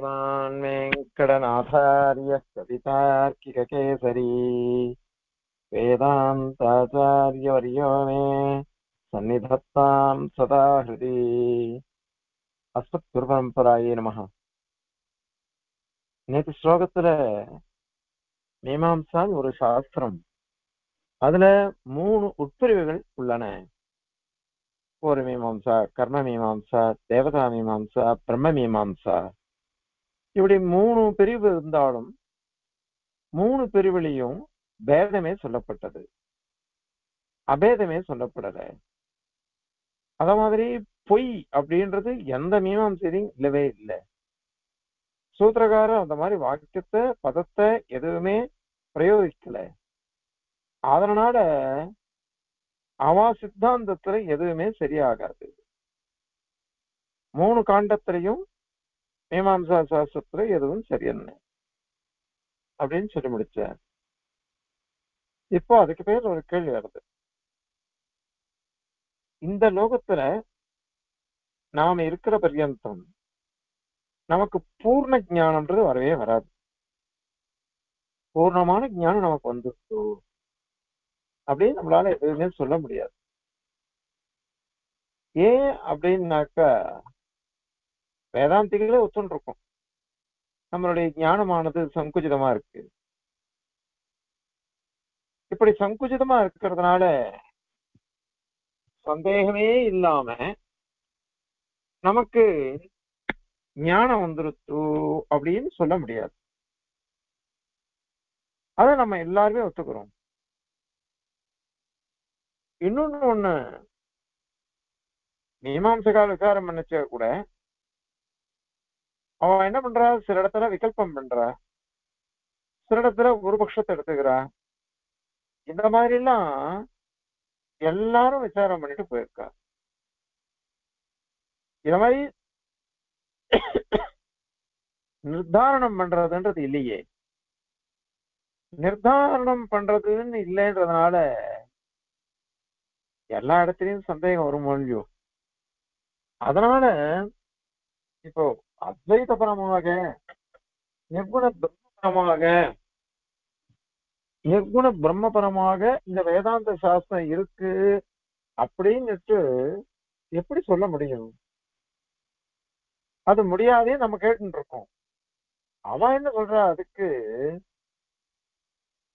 श्रीमान् वेङ्कटनाथार्यः कवितार्किककेसरी वेदान्ताचार्यवर्यो मे सन्निधत्ताम् सदा हृदि அஸ்மத்குருபரம்பராயே நமஹ நேற்று ஸ்லோகத்துல மீமாம்சான் ஒரு சாஸ்திரம் அதுல மூணு உட்பிரிவுகள் உள்ளன ஒரு மீமாம்சா கர்ம மீமாம்சா தேவதா மீமாம்சா பிரம்ம மீமாம்சா இப்படி மூணு பிரிவு இருந்தாலும் மூணு பிரிவுலையும் பேதமே சொல்லப்பட்டது. அபேதமே சொல்லப்படல. அத மாதிரி பொய் அப்படின்றது எந்த மீமாம்சையிலும் இல்லவே இல்லை. சூத்திரகாரர் அந்த மாதிரி வாக்கியத்தை பதத்தை எதுவுமே பிரயோகிக்கல. அதனால அவா சித்தாந்தத்துல எதுவுமே சரியாகாது. மூணு காண்டத்திலையும் மீமாம்சா சாஸ்திரத்துல எதுவும் சரியல்ல. அப்படின்னு சொல்லி முடிச்சார். இப்போ அதுக்கு பேர் ஒரு கேள்வி வருது. இந்த லோகத்துல நாம இருக்கிற பர்யந்தம் நமக்கு பூர்ண ஞானம்ன்றது வரவே வராது. பூர்ணமான ஞானம் நமக்கு வந்துருச்சு அப்படின்னு நம்மளால எதுவுமே சொல்ல முடியாது. ஏன் அப்படின்னாக்கா வேதாந்திகளே ஒத்துன்னு இருக்கும் நம்மளுடைய ஞானமானது சங்குச்சிதமா இருக்கு. இப்படி சங்குச்சிதமா இருக்கிறதுனால சந்தேகமே இல்லாம நமக்கு ஞானம் வந்துருத்து அப்படின்னு சொல்ல முடியாது. அதை நம்ம எல்லாருமே ஒத்துக்கிறோம். இன்னொன்னு ஒண்ணு மீமாம்சகால விசாரம் நினைச்சா கூட அவன் என்ன பண்றா? சில இடத்துல விகல்பம் பண்றா. சில இடத்துல ஒரு பட்சத்தை எடுத்துக்கிறா. இந்த மாதிரி எல்லாம் எல்லாரும் விசாரம் பண்ணிட்டு போயிருக்கா. இந்த மாதிரி நிர்தாரணம் பண்றதுன்றது இல்லையே. நிர்தாரணம் பண்றதுன்னு இல்லைன்றதுனால எல்லா இடத்துலயும் சந்தேகம் வரும் இல்லையோ அதனால இப்போ அத்வைத பரமாக நிர்குண பிரம்மபரமாக நிர்குண பிரம்மபரமாக இந்த வேதாந்த சாஸ்திரம் இருக்கு அப்படின்னுட்டு எப்படி சொல்ல முடியும்? அது முடியாதே நம்ம கேட்டு இருக்கோம். அவன் என்ன சொல்றா? அதுக்கு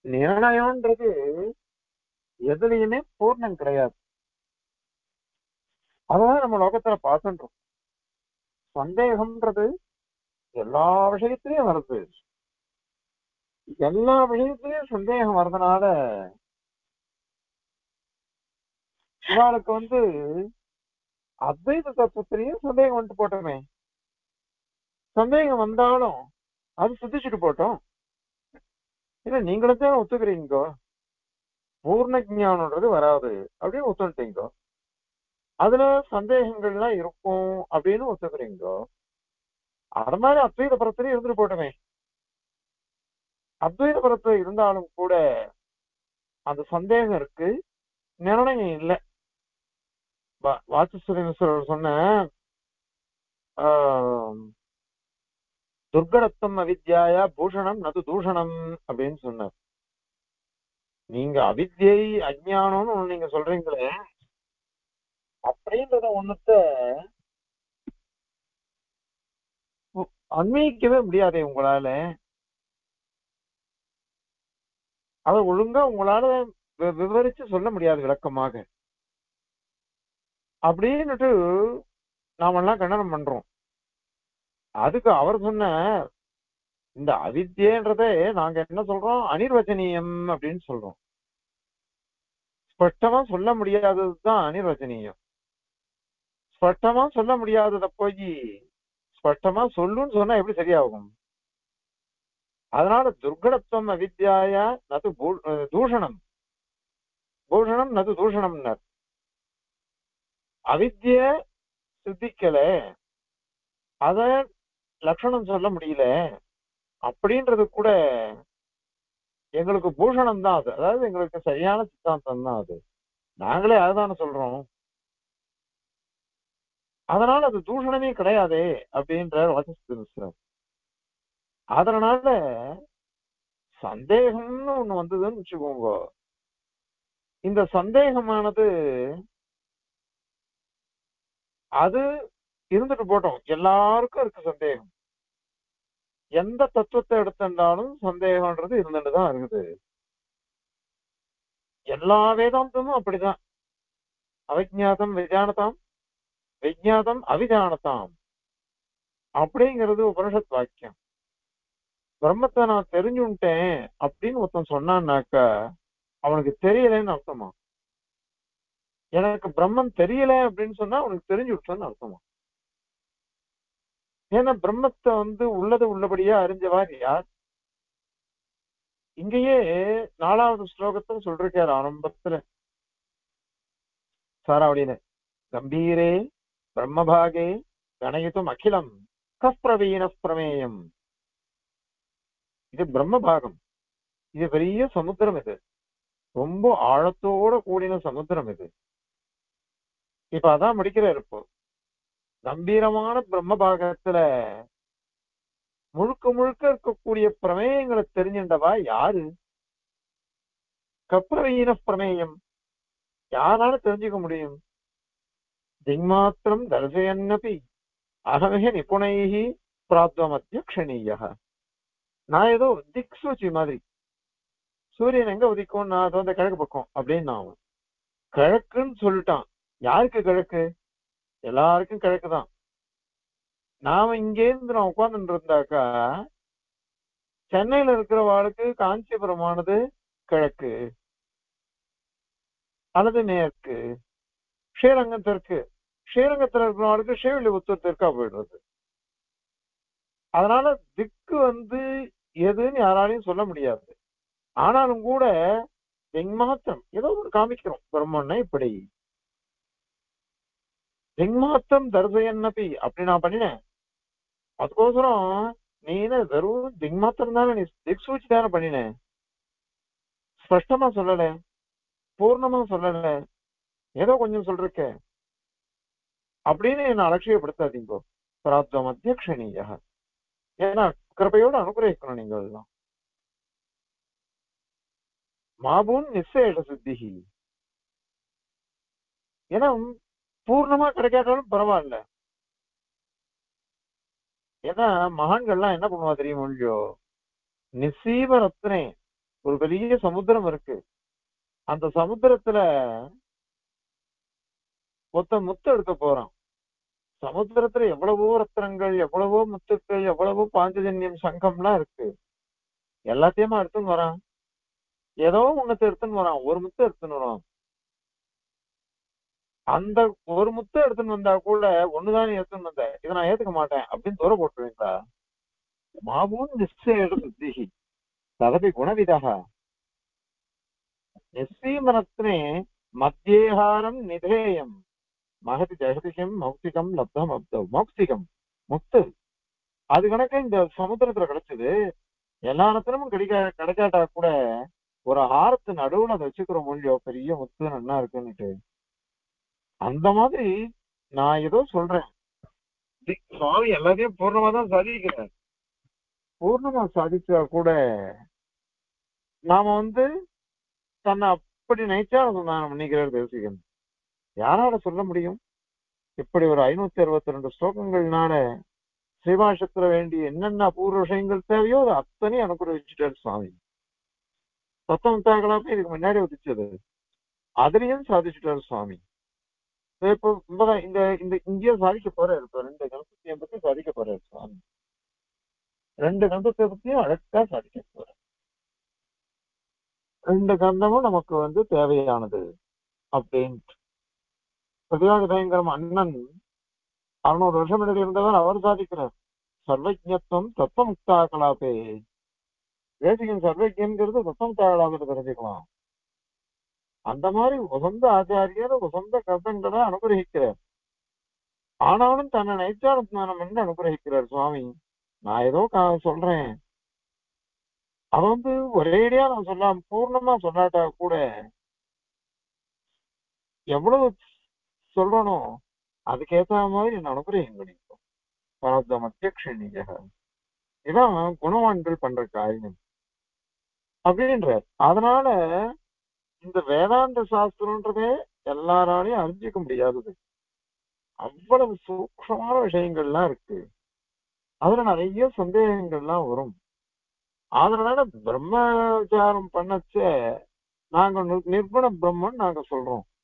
நிர்ணயம்ன்றது எதுலையுமே பூர்ணம் கிடையாது. அதான் நம்ம லோகத்துல பார்த்துன்றோம் சந்தேகம்ன்றது எல்லா விஷயத்திலயும் வருது. எல்லா விஷயத்திலயும் சந்தேகம் வர்றதுனால இவாளுக்கு வந்து அத்வைத தத்துவத்திலையும் சந்தேகம் வந்துட்டு போட்டோமே. சந்தேகம் வந்தாலும் அது சித்திச்சுட்டு போட்டோம். இல்ல நீங்களும் தான் ஒத்துக்கிறீங்கோ. பூர்ண ஜானம்ன்றது வராது அப்படின்னு ஒத்துட்டீங்கோ அதுல சந்தேகங்கள்லாம் இருக்கும் அப்படின்னு ஒத்துக்கிறீங்கோ அது மாதிரி அத்வைத பரத்திலே இருந்துட்டு போட்டுமே அத்வைத பரத்துல இருந்தாலும் கூட அந்த சந்தேகம் இருக்கு. நிர்ணயம் இல்லை. வாச்சஸ்வரீஸ்வரர் சொன்ன துர்கடத்தம் அவித்யாயா பூஷணம் நது தூஷணம் அப்படின்னு சொன்னார். நீங்க அவித்யை அஜானம்னு ஒண்ணு நீங்க சொல்றீங்களே அப்படின்றத ஒண்ணுத்த அன்வயிக்கவே முடியாதே உங்களால. அதை ஒழுங்கா உங்களால விவரிச்சு சொல்ல முடியாது விளக்கமாக. அப்படின்னுட்டு நாமெல்லாம் கண்டனம் பண்றோம். அதுக்கு அவர் சொன்ன இந்த அவித்யன்றதே நாங்க என்ன சொல்றோம்? அனிர்வச்சனீயம் அப்படின்னு சொல்றோம். ஸ்பஷ்டமா சொல்ல முடியாததுதான் அனிர்வச்சனீயம். ஸ்பஷ்டமா சொல்ல முடியாதத போய் ஸ்பஷ்டமா சொல்லுன்னு சொன்னா எப்படி சரியாகும்? அதனால துர்கடத்துவம் அவித்யாய நது தூஷணம். பூஷணம் நது தூஷணம்னர். அவித்ய சித்திக்கல. அத லட்சணம் சொல்ல முடியல. அப்படின்றது கூட எங்களுக்கு பூஷணம் தான் அது. அதாவது எங்களுக்கு சரியான சித்தாந்தம் தான் அது. நாங்களே அதுதானே சொல்றோம். அதனால அது தூஷணமே கிடையாதே அப்படின்ற வாசஸ்தி மிஸ்ரர் அதனால சந்தேகம்னு ஒண்ணு வந்ததுன்னு வச்சுக்கோங்க. இந்த சந்தேகமானது அது இருந்துட்டு போட்டோம். எல்லாருக்கும் இருக்கு சந்தேகம். எந்த தத்துவத்தை எடுத்திருந்தாலும் சந்தேகம்ன்றது இருந்துட்டு தான் இருக்குது. எல்லா வேதாந்தமும் அப்படிதான். அவஜாதம் விஜானதாம் விஜாதம் அவிஜானதாம். அப்படிங்கிறது உபனிஷத் வாக்கியம். பிரம்மத்தை நான் தெரிஞ்சுட்டேன் அப்படின்னு ஒருத்தன் சொன்னான்னாக்க அவனுக்கு தெரியலன்னு அர்த்தமா? எனக்கு பிரம்மன் தெரியல அப்படின்னு சொன்னா அவனுக்கு தெரிஞ்சு விட்டான்னு அர்த்தமா? ஏன்னா பிரம்மத்தை வந்து உள்ளது உள்ளபடியா அறிஞ்சவார் யார்? இங்கேயே நாலாவது ஸ்லோகத்துல சொல்றாரு ஆரம்பத்துல. சாராவடியில கம்பீரே பிரம்மபாகே கணயுத்தம் அகிலம் கப்ரவீன பிரமேயம் இது பிரம்ம பாகம் இது பெரிய சமுத்திரம் இது. ரொம்ப ஆழத்தோட கூடின சமுத்திரம் இது. இப்ப அதான் முடிக்கிறார் இப்போ. கம்பீரமான பிரம்ம பாகத்துல முழுக்க முழுக்க இருக்கக்கூடிய பிரமேயங்களை தெரிஞ்சின்றவா யாரு? கப்ரவீன பிரமேயம். யாரால தெரிஞ்சுக்க முடியும்? திங்மாத்திரம் தர்சயன்னபி அகமிக निपुणैः பிராத்வமத்திய க்ஷணீய நான் ஏதோ திக் சூச்சி மாதிரி. சூரியன் எங்க உதிக்கும் நான் அது வந்து கிழக்கு பக்கம் அப்படின்னு நான் கிழக்குன்னு சொல்லிட்டான். யாருக்கு கிழக்கு? எல்லாருக்கும் கிழக்கு தான். நாம இங்கே இருந்து நான் உட்கார்ந்துட்டு இருந்தாக்கா சென்னையில இருக்கிறவாளுக்கு காஞ்சிபுரமானது கிழக்கு. அல்லது மேற்கு. ஸ்ரீரங்கம் தெற்கு ஸ்ரீரங்கத்தில் இருக்கிறவங்களுக்கு ஸ்ரீவில்லிபுத்தூர் தெற்கா போயிடுறது. அதனால திக்கு வந்து எதுன்னு யாராலையும் சொல்ல முடியாது. ஆனாலும் கூட திங்மாத்திரம் ஏதோ ஒரு காமிக்கிறோம். பிரம்மன்னா இப்படி. திங்மாத்திரம் தர்சயன்னபி அப்படி நான் பண்ணினேன். அதுக்கோசரம் நீன வெறும் திங்மாத்திரம் தானே நீ திக் சூச்சி தானே பண்ணினேன் ஸ்பஷ்டமா சொல்லல. பூர்ணமா சொல்லல. ஏதோ கொஞ்சம் சொல்றேன் அப்படின்னு என்ன அலட்சியப்படுத்தாதீங்க பிராப்தம் அத்தியக்ஷணீய ஏன்னா கிருப்பையோடு அனுகிரகிக்கணும் நீங்கள் எல்லாம். மாபூன் நிச்சயிட சித்திகி ஏன்னா பூர்ணமா கிடைக்காட்டாலும் பரவாயில்ல. ஏன்னா மகான்கள்லாம் என்ன பண்ணுவா தெரியுமோ இல்லையோ நிசீவ ரத்னே ஒரு பெரிய சமுத்திரம் இருக்கு. அந்த சமுத்திரத்துல மொத்த முத்து எடுக்க போறான். சமுத்திரத்துல எவ்வளவோ ரத்னங்கள் எவ்வளவோ முத்துக்கள் எவ்வளவோ பாஞ்சஜன்யம் சங்கம்லாம் இருக்கு. எல்லாத்தையுமா எடுத்துன்னு வரான். ஏதோ ஒன்னத்தை எடுத்துன்னு வரான். ஒரு முத்து எடுத்துன்னு வரான். அந்த ஒரு முத்து எடுத்துன்னு வந்தா கூட ஒண்ணுதான் எடுத்துன்னு வந்த? இதை நான் ஏத்துக்க மாட்டேன். அப்படின்னு தூர போட்டுருவீங்களா? மாபூன் நிச்சய சித்திகி ததபி குணவிதா நிச்சயமனத்தினே மத்தியேகாரம் நிதேயம். மகதி ஜெகதிகம் மௌக்திகம் லப்தம் அப்தம். மௌக்திகம் முக்தது அது கணக்கு இந்த சமுத்திரத்துல கிடைச்சது. எல்லா இடத்துலயும் கிடைக்க கிடைக்காட்டா கூட ஒரு ஆரத்து நடுவுல அதை வச்சுக்கிற மொழியோ பெரிய முத்து நன்னா இருக்குன்னுட்டு. அந்த மாதிரி நான் ஏதோ சொல்றேன். சுவாமி எல்லாத்தையும் பூர்ணமா தான் சாதிக்கிறார். பூர்ணமா சாதிச்சா கூட நாம வந்து தன்னை அப்படி நினைச்சா நம்ம பண்ணிக்கிறார் தேசிகன் யாரால சொல்ல முடியும்? இப்படி ஒரு ஐநூத்தி அறுபத்தி ரெண்டு ஸ்லோகங்கள்னால ஸ்ரீபாஷத்துல வேண்டிய என்னென்ன அபூர்வ விஷயங்கள் தேவையோ அது அத்தனையும் அனுகிரகிச்சுட்டார் சுவாமி. சத்தம் தாக்கலாமே இதுக்கு முன்னாடி உதிச்சது. அதுலயும் சாதிச்சுட்டார் சுவாமி. இப்போ இந்த இந்த இங்கேயே சாதிக்க போறாரு. இப்போ ரெண்டு கணபதியை பத்தி சாதிக்க போறாரு சுவாமி. ரெண்டு கந்தத்தை பத்தியும் அழகா சாதிக்க போறாரு. ரெண்டு கந்தமும் நமக்கு வந்து தேவையானது அப்படின்ட்டு. பிரதிவாக பயங்கரம் அண்ணன் அறுநூறு வருஷம் முன்னாடி இருந்தவர் அவர் சாதிக்கிறார். சர்வஜத்துவம் தத்துவமுக்தா கலாபே தேசிகன் சர்வஜன்கிறது தத்துவமுக்தா கலாபத்தை தெரிஞ்சுக்கலாம். அந்த மாதிரி உசந்த ஆச்சாரியர் உசந்த கர்த்தங்களை அனுகிரகிக்கிறார். ஆனாலும் தன்னை நைச்சார ஸ்நானம் என்று அனுகிரகிக்கிறார் சுவாமி. நான் ஏதோ கா- சொல்றேன். அவன் வந்து ஒரேடியா நான் சொல்லாம் பூர்ணமா சொல்லாட்டா கூட எவ்வளவு சொல்லணும். அதுக்கேத்த மாதிரி என்ன அனுகிரகம் கிடைக்கும் பரத்த மத்தியக்ஷணிக இதான் குணவான்கள் பண்ற காரியம். அப்படின்றார். அதனால இந்த வேதாந்த சாஸ்திரம்ன்றதே எல்லாராலையும் அறிஞ்சிக்க முடியாதது. அவ்வளவு சூக்ஷமான விஷயங்கள்லாம் இருக்கு. அதுல நிறைய சந்தேகங்கள்லாம் வரும். அதனால பிரம்மச்சாரம் பண்ணச்ச நாங்க நி- நிர்குண பிரம்மன் நாங்க சொல்றோம்.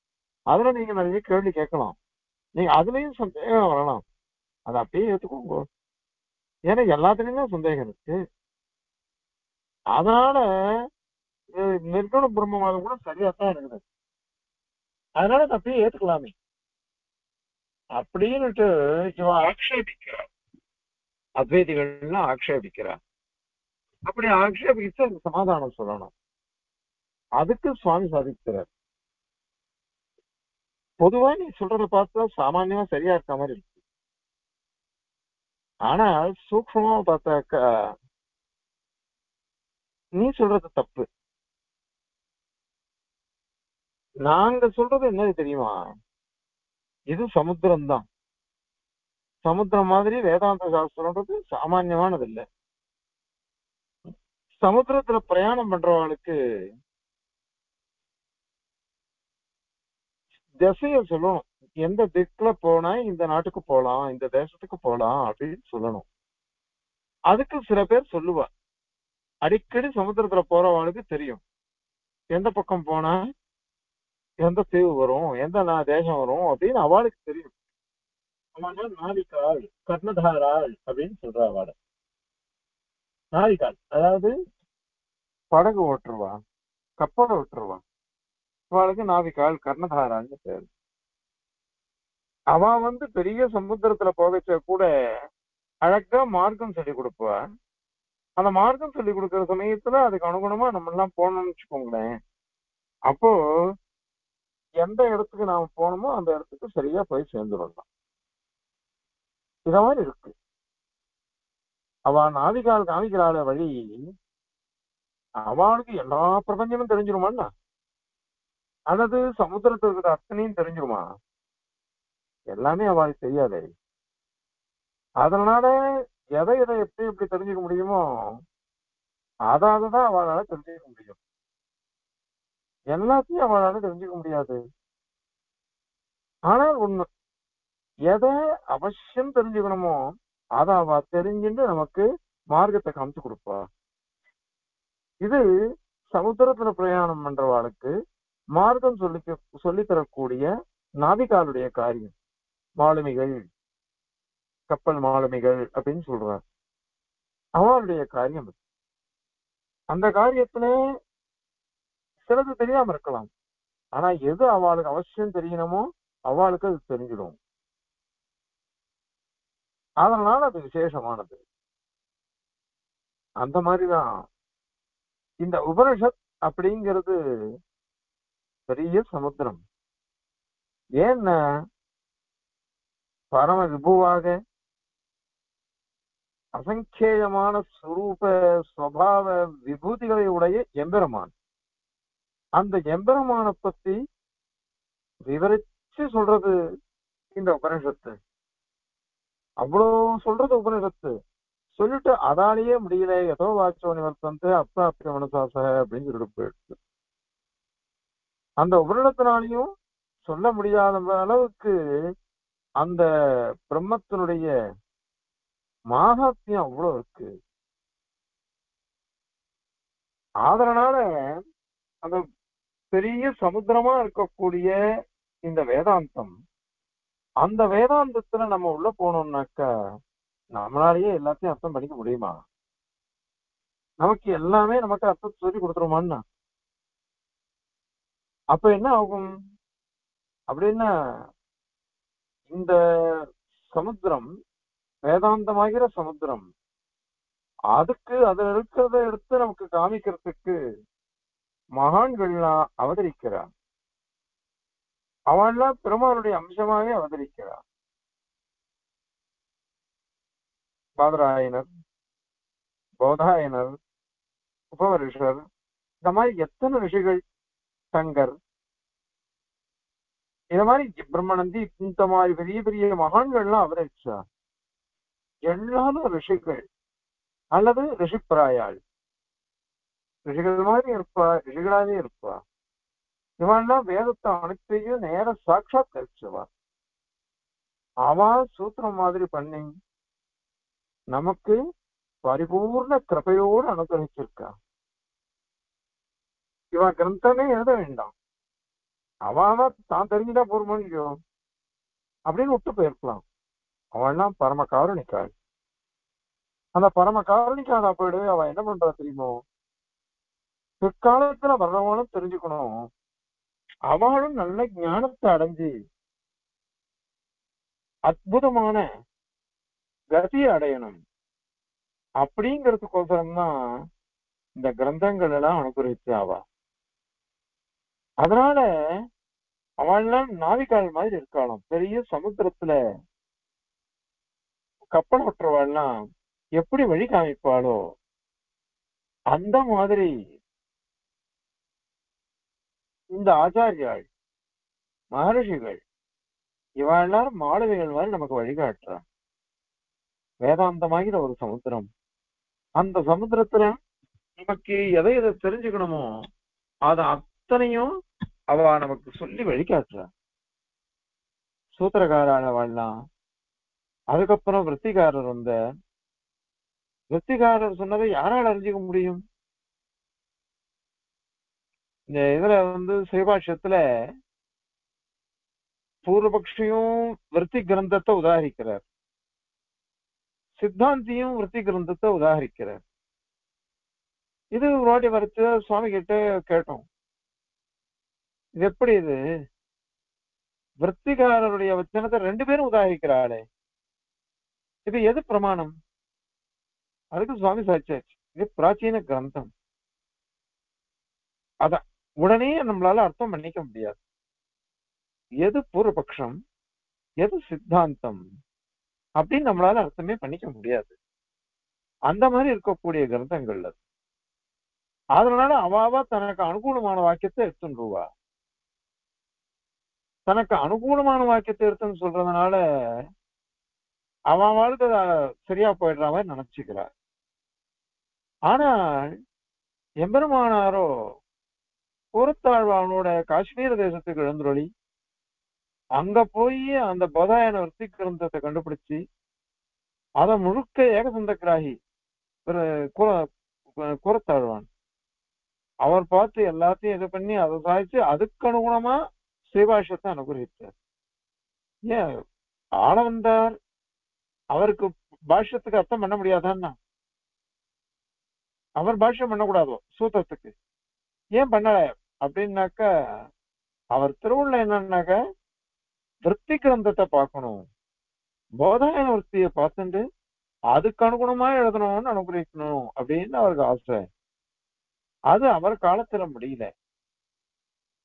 அதுல நீங்க நிறைய கேள்வி கேட்கலாம். நீங்க அதுலயும் சந்தேகம் வரலாம். அதை அப்படியே ஏத்துக்கோங்க. ஏன்னா எல்லாத்துலயுமே சந்தேகம் இருக்கு. அதனால நிர்குண பிரம்மவாதம் கூட சரியா தான் இருக்குது. அதனால அதை அப்படியே ஏத்துக்கலாமே. அப்படின்னுட்டு இவன் ஆக்ஷேபிக்கிறான். அத்வைதிகள்லாம் ஆக்ஷேபிக்கிறான். அப்படி ஆக்ஷேபிச்சு சமாதானம் சொல்லணும். அதுக்கு சுவாமி சாதிக்கிறார். பொதுவா நீ சொல்றத பார்த்தா சாமானியமா சரியா இருக்க மாதிரி இருக்கு. ஆனா சூக்மமா பார்த்தாக்கா நீ சொல்றது தப்பு. நாங்க சொல்றது என்னது தெரியுமா? இது சமுத்திரம் தான் சமுத்திரம் மாதிரி வேதாந்த சாஸ்திரம்ன்றது சாமான்யமானது இல்ல. சமுத்திரத்துல பிரயாணம் பண்றவங்களுக்கு திசைய சொல்லணும். எந்த திக்குல போனா இந்த நாட்டுக்கு போலாம் இந்த தேசத்துக்கு போலாம் அப்படின்னு சொல்லணும். அதுக்கு சில பேர் சொல்லுவா அடிக்கடி சமுத்திரத்துல போறவங்களுக்கு தெரியும். எந்த பக்கம் போனா எந்த தீவு வரும் எந்த நா- தேசம் வரும் அப்படின்னு அவளுக்கு தெரியும். அவனா நாவிகாள் கர்ணதாராள் அப்படின்னு சொல்றா அவள. நாவிகாள் அதாவது படகு ஓட்டுருவா கப்பலை ஓட்டுருவா அவளுக்கு நாவிகாள் கர்ணதாரான்னு பேரு அவ வந்து பெரிய சமுத்திரத்துல போகச்ச கூட அழகா மார்க்கம் சொல்லி கொடுப்பா. அந்த மார்க்கம் சொல்லி கொடுக்கிற சமயத்துல அதுக்கு அனுகுணமா நம்ம எல்லாம் போனோம்னு வச்சுக்கோங்களேன். அப்போ எந்த இடத்துக்கு நாம போகணுமோ அந்த இடத்துக்கு சரியா போய் சேர்ந்து வரலாம் இத மாதிரி இருக்கு. அவ நாவிகால் காமிக்கிறாள வழி அவனுக்கு எல்லா பிரபஞ்சமும் தெரிஞ்சிருமாண்ணா? அல்லது சமுத்திரத்துல இருக்கிற அத்தனையும் தெரிஞ்சிருமா? எல்லாமே அவளுக்கு தெரியாதே அதனால எதை எதை எப்படி எப்படி தெரிஞ்சுக்க முடியுமோ அதை அதை தான் அவளால தெரிஞ்சுக்க முடியும். எல்லாத்தையும் அவளால தெரிஞ்சுக்க முடியாது. ஆனால் ஒண்ணு எதை அவசியம் தெரிஞ்சுக்கணுமோ அதை அவ தெரிஞ்சுட்டு நமக்கு மார்க்கத்தை காமிச்சு கொடுப்பா. இது சமுத்திரத்துல பிரயாணம் பண்றவாளுக்கு மார்க்கம் சொல்லி சொல்லித்தரக்கூடிய நாவிகாலுடைய காரியம். மாலுமிகள் கப்பல் மாலுமிகள் அப்படின்னு சொல்றார் அவளுடைய காரியம் அந்த காரியத்துல சிலது தெரியாம இருக்கலாம். ஆனா எது அவளுக்கு அவசியம் தெரியணுமோ அவளுக்கு அது தெரிஞ்சிடும். அதனால அது விசேஷமானது. அந்த மாதிரிதான். இந்த உபனிஷத் அப்படிங்கிறது பெரிய சமுத்திரம். ஏன்னா? பரம விபுவாக அசங்கேயமான சுரூப சுவாவ விபூதிகளை உடைய எம்பெருமான். அந்த எம்பெருமானை பத்தி விவரிச்சு சொல்றது இந்த உபனிஷத்து அவ்வளோ சொல்றது உபனிஷத்து சொல்லிட்டு அதாலேயே முடியல. ஏதோ வாச்சோ நிவர்த்தந்து அப்பிராப்திய மனசாச அப்படின்னு சொல்லிட்டு போயிடுச்சு. அந்த உபனிடத்தினாலையும் சொல்ல முடியாத அளவுக்கு அந்த பிரம்மத்தினுடைய மாகாத்தியம் அவ்வளவு இருக்கு. அதனால அந்த பெரிய சமுத்திரமா இருக்கக்கூடிய இந்த வேதாந்தம் அந்த வேதாந்தத்துல நம்ம உள்ள போனோம்னாக்கா நம்மளாலேயே எல்லாத்தையும் அர்த்தம் பண்ணிக்க முடியுமா? நமக்கு எல்லாமே நமக்கு அர்த்தம் சொல்லி கொடுத்துருமான்னா? அப்ப என்ன ஆகும்? அப்படின்னா இந்த சமுத்திரம் வேதாந்தமாகிற சமுத்திரம். அதுக்கு அதுல இருக்கிறத எடுத்து நமக்கு காமிக்கிறதுக்கு மகான்கள்லாம் அவதரிக்கிறார். அவன்லாம் பெருமானுடைய அம்சமாகவே அவதரிக்கிறார். பாதராயனர் போதாயனர் உபவரிஷர் இந்த மாதிரி எத்தனை ரிஷிகள் சங்கர். இந்த மாதிரி பிரம்மநந்தி இந்த மாதிரி பெரிய பெரிய மகான்கள்லாம் அவதரிச்சார் எல்லாரும் ரிஷிகள். அல்லது ரிஷிப்பிராயாள். ரிஷிகள் மாதிரி இருப்பா ரிஷிகளாவே இருப்பா. இவன்லாம் வேதத்தை அனைத்தையும் நேர சாட்சாத் தரிச்சவா அவ சூத்திரம் மாதிரி பண்ணி நமக்கு பரிபூர்ண கிருபையோடு அனுகிரகிச்சிருக்கா. இவன் கிரந்தமே எழுத வேண்டாம். அவ தான் தெரிஞ்சுட்டா போர்மோ அப்படின்னு விட்டு போயிருக்கலாம். அவன்லாம் பரம காரணிக்காள். அந்த பரம காரணிக்காத போயிடு அவன் என்ன பண்றா தெரியுமோ? பிற்காலத்துல வர்றவனும் தெரிஞ்சுக்கணும். அவளும் நல்ல ஞானத்தை அடைஞ்சு அற்புதமான கதியை அடையணும். அப்படிங்கிறதுக்கோசரம் தான் இந்த கிரந்தங்கள் எல்லாம் அனுகிரகிச்சு ஆவா. அதனால அவள்லாம் நாவிகால் மாதிரி இருக்காளாம். பெரிய சமுத்திரத்துல கப்பல் ஓட்டுறவாள்லாம் எப்படி வழி காமிப்பாளோ அந்த மாதிரி இந்த ஆச்சாரியாள் மகரிஷிகள் இவ எல்லாரும் மாதிரி நமக்கு வழிகாட்டுறான் வேதாந்தமாகிற ஒரு சமுத்திரம். அந்த சமுத்திரத்துல நமக்கு எதை எதை தெரிஞ்சுக்கணுமோ அதை அத்தனையும் அவ நமக்கு சொல்லி வழிகாட்டுறா. சூத்திரக்காரான வாழலாம் அதுக்கப்புறம் விற்த்திகாரர் வந்த விற்த்திகாரர் சொன்னதை யாரால் அறிஞ்சுக்க முடியும்? இந்த இதுல வந்து சிவபாஷ்யத்துல பூர்வபக்ஷியும் விற்பி கிரந்தத்தை உதாரிக்கிறார். சித்தாந்தியும் விற்பி கிரந்தத்தை உதாகரிக்கிறார் இது ஒரு வாட்டி வரைச்சு சுவாமி கிட்ட கேட்டோம். இது எப்படி இது? விற்பிகாரருடைய வச்சனத்தை ரெண்டு பேரும் உதாரிக்கிறாளே. இது எது பிரமாணம்? அதுக்கு சுவாமி சாட்சியாச்சு. இது பிராச்சீன கிரந்தம். அத உடனே நம்மளால அர்த்தம் பண்ணிக்க முடியாது. எது பூர்வபக்ஷம்? எது சித்தாந்தம்? அப்படின்னு நம்மளால அர்த்தமே பண்ணிக்க முடியாது. அந்த மாதிரி இருக்கக்கூடிய கிரந்தங்கள் அது அதனால அவாவா தனக்கு அனுகூலமான வாக்கியத்தை எடுத்துருவா தனக்கு அனுகூலமான வாக்கியத்தை எடுத்துன்னு சொல்றதுனால அவன் வாழ்க்கை சரியா போயிடுற மாதிரி நினைச்சுக்கிறார். ஆனால் எம்பெருமானாரோ பொறுத்தாழ்வானோட காஷ்மீர தேசத்துக்கு எழுந்துருளி அங்க போய் அந்த பதாயன விற்பி கிரந்தத்தை கண்டுபிடிச்சு அதை முழுக்க ஏகசந்த கிராகி கூறத்தாழ்வான் அவர் பார்த்து எல்லாத்தையும் இது பண்ணி அதை சாதிச்சு அதுக்கு அனுகுணமா ஸ்ரீபாஷ்யத்தை அனுகிரகித்தார். ஏன்? ஆள வந்தார் அவருக்கு பாஷ்யத்துக்கு அர்த்தம் பண்ண முடியாதான்னா? அவர் பாஷ்யம் பண்ணக்கூடாதோ? சூத்திரத்துக்கு. ஏன் பண்ணல? அப்படின்னாக்க அவர் திருவுள்ள என்னன்னாக்க விற்பி கிரந்தத்தை பார்க்கணும். போதாயன விற்பியை பார்த்துட்டு அதுக்கு அனுகுணமா எழுதணும்னு அனுகிரகிக்கணும் அப்படின்னு அவருக்கு ஆசை. அது அவர் காலத்துல முடியல.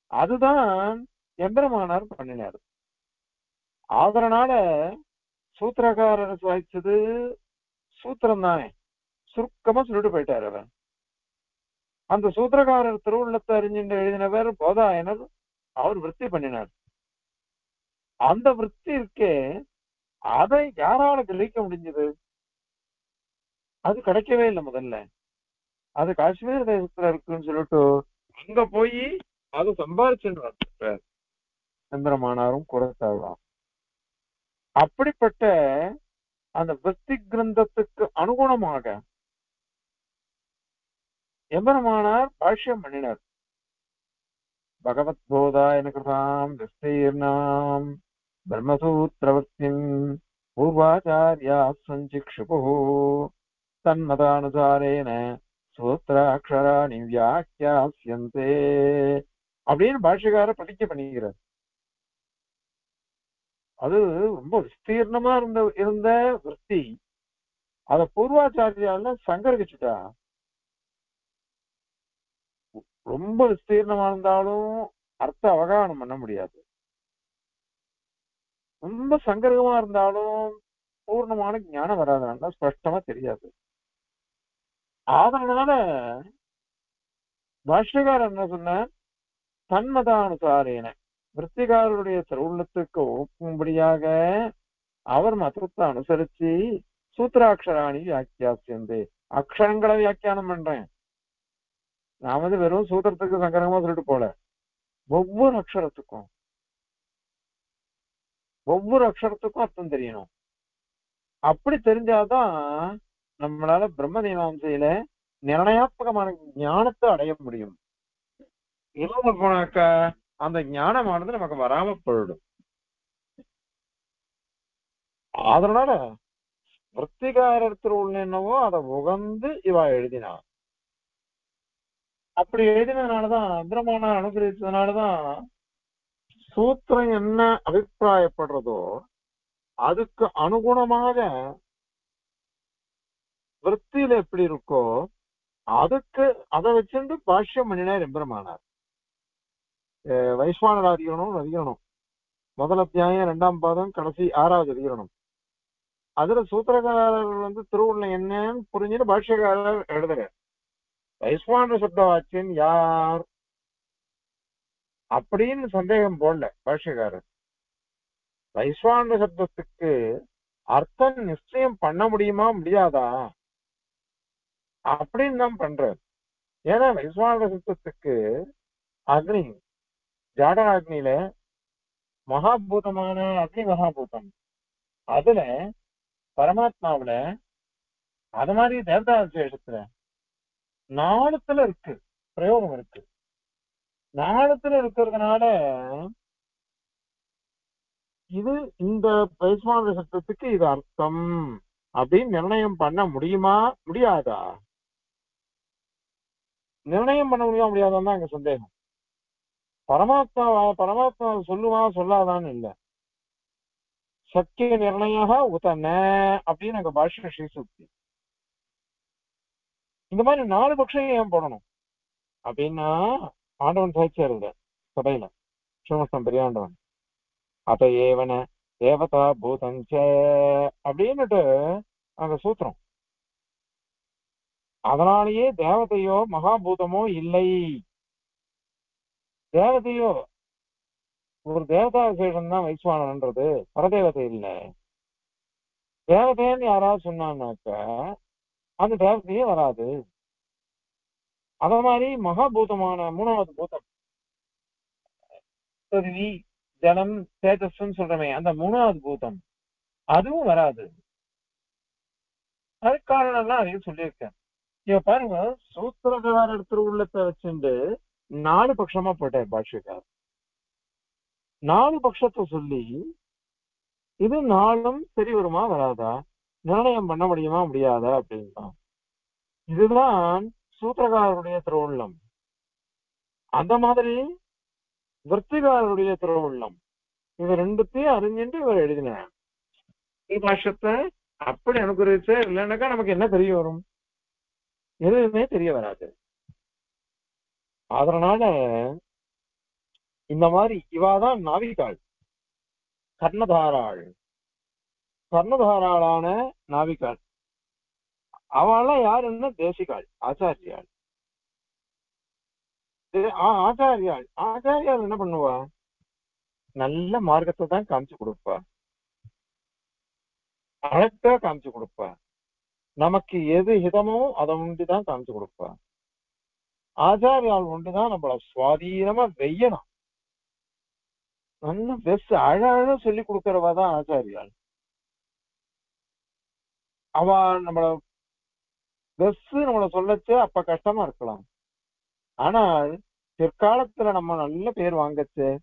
அதுதான் எம்பெருமானார் பண்ணினார். அதனால சூத்திரக்காரர் வாய்ச்சது சூத்திரம் தானே சுருக்கமா சொல்லிட்டு போயிட்டாரு அவர். அந்த சூத்திரக்காரர் திருவுள்ளத்தை அறிஞ்சின்ற எழுதினவர் போதாயனர் அவர் விற்பி பண்ணினார். அந்த விற்பி இருக்கே அதை யாரால கிரகிக்க முடிஞ்சது? அது கிடைக்கவே இல்லை முதல்ல. அது காஷ்மீர் தேசத்துல இருக்குன்னு சொல்லிட்டு அங்க போய் அது சம்பாரிச்சுன்னு சந்திரமானாரும் குரத்தாழ்வார் அப்படிப்பட்ட அந்த விற்பி கிரந்தத்துக்கு அனுகுணமாக எம்பெருமானார் பாஷ்யம் பண்ணினர். பகவத் போதாயன கிருதாம் விஸ்தீர்ணாம் பிரம்மசூத்திரவர்த்திம் பூர்வாச்சாரியா சஞ்சிக்ஷுபு தன்மதானுசாரேன சூத்திராட்சராணி வியாக்கியாசியந்தே அப்படின்னு பாஷ்யக்கார பிரதிஜை பண்ணிக்கிறார். அது ரொம்ப விஸ்தீர்ணமா இருந்த இருந்த விற்பி. அத பூர்வாச்சாரியால சங்கரிச்சுட்டா. ரொம்ப விஸ்தீர்ணமா இருந்தாலும் அர்த்த அவகாணம் பண்ண முடியாது. ரொம்ப சங்கரகமா இருந்தாலும் பூர்ணமான ஞானம் வராதுனால ஸ்பஷ்டமா தெரியாது. அதனால பாஷ்யக்காரர் என்ன சொன்ன தன்மதானுசாரேன. விற்த்திகாரருடைய திருவுள்ளத்துக்கு ஒப்பும்படியாக அவர் மதத்தை அனுசரிச்சு சூத்திராட்சராணி வியாக்கியாசியந்தே அக்ஷரங்களை வியாக்கியானம் பண்றேன். நான் வந்து வெறும் சூத்திரத்துக்கு சங்கரமா சொல்லிட்டு போல. ஒவ்வொரு அக்ஷரத்துக்கும் ஒவ்வொரு அக்ஷரத்துக்கும் அர்த்தம் தெரியணும். அப்படி தெரிஞ்சாதான் நம்மளால பிரம்ம மீமாசையில நிர்ணயாத்மகமான ஞானத்தை அடைய முடியும். இல்லாம போனாக்கா அந்த ஞானமானது நமக்கு வராம போயிடும். அதனால விற்த்திகாரர் உள்ள என்னவோ அதை உகந்து இவா எழுதினா. அப்படி எழுதினதுனாலதான் பிரம்மனை அனுகிரகிச்சதுனாலதான் சூத்திரம் என்ன அபிப்பிராயப்படுறதோ அதுக்கு அனுகுணமாக விற்பியில எப்படி இருக்கோ அதுக்கு அதை வச்சுட்டு பாஷ்யம் பண்ணினார் எம்பெருமானார். வைஸ்வானர் அதிகரணம் அதிகரணம். முதல் அத்தியாயம் இரண்டாம் பாதம் கடைசி ஆறாவது அதிகரணம். அதுல சூத்திரக்காரர் வந்து திருவுள்ள என்னன்னு புரிஞ்சுட்டு பாஷ்யக்காரர் எழுதுறார். வைஸ்வான சப்த வாச்சியன் யார்? அப்படின்னு சந்தேகம் போடல பாஷ்யக்காரர். வைஸ்வான சப்தத்துக்கு அர்த்தம் நிச்சயம் பண்ண முடியுமா முடியாதா? அப்படின்னு தான் பண்றாரு. ஏன்னா வைஸ்வான சப்தத்துக்கு அக்னி ஜாட அக்னியில மகாபூதமான அக்னி மகாபூதம். அதுல பரமாத்மாவுல அது மாதிரி தேவதா விசேஷத்துல நாளத்துல இருக்கு பிரயோகம் இருக்கு. நாளத்துல இருக்கிறதுனால இது இந்த பைஸ்மான சட்டத்துக்கு இது அர்த்தம். அப்படின்னு நிர்ணயம் பண்ண முடியுமா முடியாதா? நிர்ணயம் பண்ண முடியுமா முடியாதான் தான் சந்தேகம். பரமாத்மா பரமாத்மா சொல்லுவா சொல்லாதான்னு இல்ல. சத்திய நிர்ணயம் உத்தன அப்படின்னு எங்க பாஷ்யம் ஸ்ரீசுக்தி இந்த மாதிரி நாலு பட்சம் ஏன் போடணும்? அப்படின்னா ஆண்டவன் சாட்சியார் இருந்த சபையில. சிவமஸ்தம் பெரியாண்டவன் அத ஏவன தேவதா பூதஞ்ச அப்படின்னுட்டு அங்க சூத்திரம். அதனாலேயே தேவதையோ மகாபூதமோ இல்லை. தேவதையோ ஒரு தேவதா விசேஷம் தான் வைஸ்வானன்றது பரதேவதை இல்லை. தேவதைன்னு யாராவது சொன்னான்னாக்க அந்த தேவதையே வராது. அத மாதிரி மகாபூதமான மூணாவது பூதம். பிருத்திவி ஜலம் தேஜஸ்ன்னு சொல்றமே அந்த மூணாவது பூதம். அதுவும் வராது. அதுக்கு காரணம்லாம் எல்லாம் அதையும் சொல்லியிருக்கேன். இப்ப பாருங்க சூத்திரகார உள்ளத்தை வச்சுட்டு நாலு பட்சமா போட்டார் பாஷ்யக்கார் நாலு பட்சத்தை சொல்லி இது நாளும் சரி வருமா வராதா? நிர்ணயம் பண்ண முடியுமா முடியாதா? அப்படின்னா இதுதான் சூத்திரகாரருடைய திருவுள்ளம். அந்த மாதிரி விற்பிகாரருடைய திருவுள்ளம். இது ரெண்டுத்தையும் அறிஞ்சுட்டு இவர் எழுதினார். பாஷத்தை அப்படி அனுகிரகிச்சு இல்லைன்னாக்கா நமக்கு என்ன தெரிய வரும்? எதுவுமே தெரிய வராது. அதனால இந்த மாதிரி இவாதான் நாவிகாள். கர்ணதாராள். கர்ணதாராளான நாவிகாள். அவெல்லாம் யாருன்னா தேசிகாள் ஆச்சாரியாள். ஆச்சாரியாள். ஆச்சாரியாள் என்ன பண்ணுவா? நல்ல மார்க்கத்தை தான் காமிச்சு கொடுப்பா. அழகா காமிச்சு கொடுப்பா. நமக்கு எது ஹிதமோ அதை உண்டுதான் காமிச்சு கொடுப்பா. ஆச்சாரியால் ஒன்றுதான் நம்மள சுவாதீனமா வெய்யணும். நல்ல பெஸ்ட் அழகா சொல்லி கொடுக்கறவா தான் ஆச்சாரியால். அவ நம்மள பெஸ்ட் நம்மள சொல்லச்சு அப்ப கஷ்டமா இருக்கலாம். ஆனால் பிற்காலத்துல நம்ம நல்ல பேர் வாங்கச்சு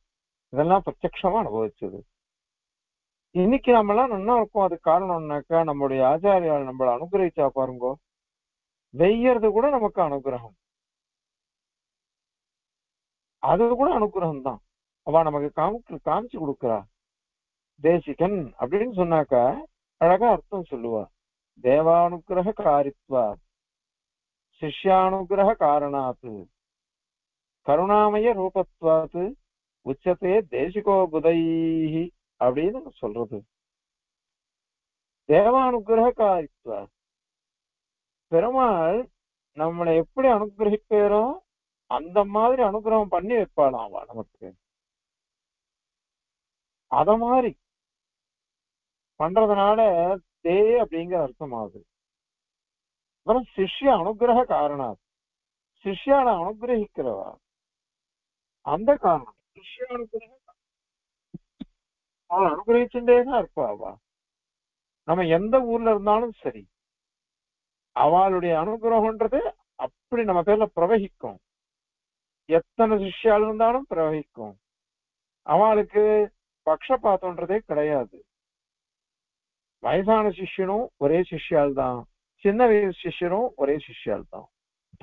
இதெல்லாம் பிரத்யமா அனுபவிச்சது. இன்னைக்கு நம்ம எல்லாம் நல்லா இருக்கும். அது காரணம்னாக்கா நம்மளுடைய ஆச்சாரியால் நம்மளை அனுகிரகிச்சா பாருங்கோ. வெய்யறது கூட நமக்கு அனுகிரகம். அது கூட அனுகிரகம் தான் அவ நமக்கு காமிச்சு காமிச்சு கொடுக்குறா. தேசிகன் அப்படின்னு சொன்னாக்கா அழகா அர்த்தம் சொல்லுவா. தேவானுகிரக காரித்வா. சிஷ்யானுகிரக காரணாத்து. கருணாமய ரூபத்வாத்து. உச்சத்தையே தேசிகோ புதைஹி அப்படின்னு சொல்றது. தேவானுகிரக காரித்வா. பெருமாள் நம்மளை எப்படி அனுகிரகிப்பேரோ அந்த மாதிரி அனுகிரகம் பண்ணி வைப்பாளாம் அவ நமக்கு? அத மாதிரி பண்றதுனால தே அப்படிங்கிற அர்த்தம் ஆகுது அப்புறம் சிஷ்ய அனுகிரக காரணம் சிஷ்யான அனுகிரகிக்கிறவா? அந்த காரணம். சிஷ்ய அனுகிரக அவன் அனுகிரகிச்சுட்டே தான் இருப்பா அவ. நம்ம எந்த ஊர்ல இருந்தாலும் சரி. அவளுடைய அனுகிரகம்ன்றது அப்படி நம்ம பேர்ல பிரவகிக்கும். எத்தனை சிஷ்யால் இருந்தாலும் பிரவகிக்கும். அவளுக்கு பக்ஷபாத்தம்ன்றதே கிடையாது. வயசான சிஷ்யனும் ஒரே சிஷ்யால் தான் சின்ன வயசு சிஷ்யரும் ஒரே சிஷ்யால் தான்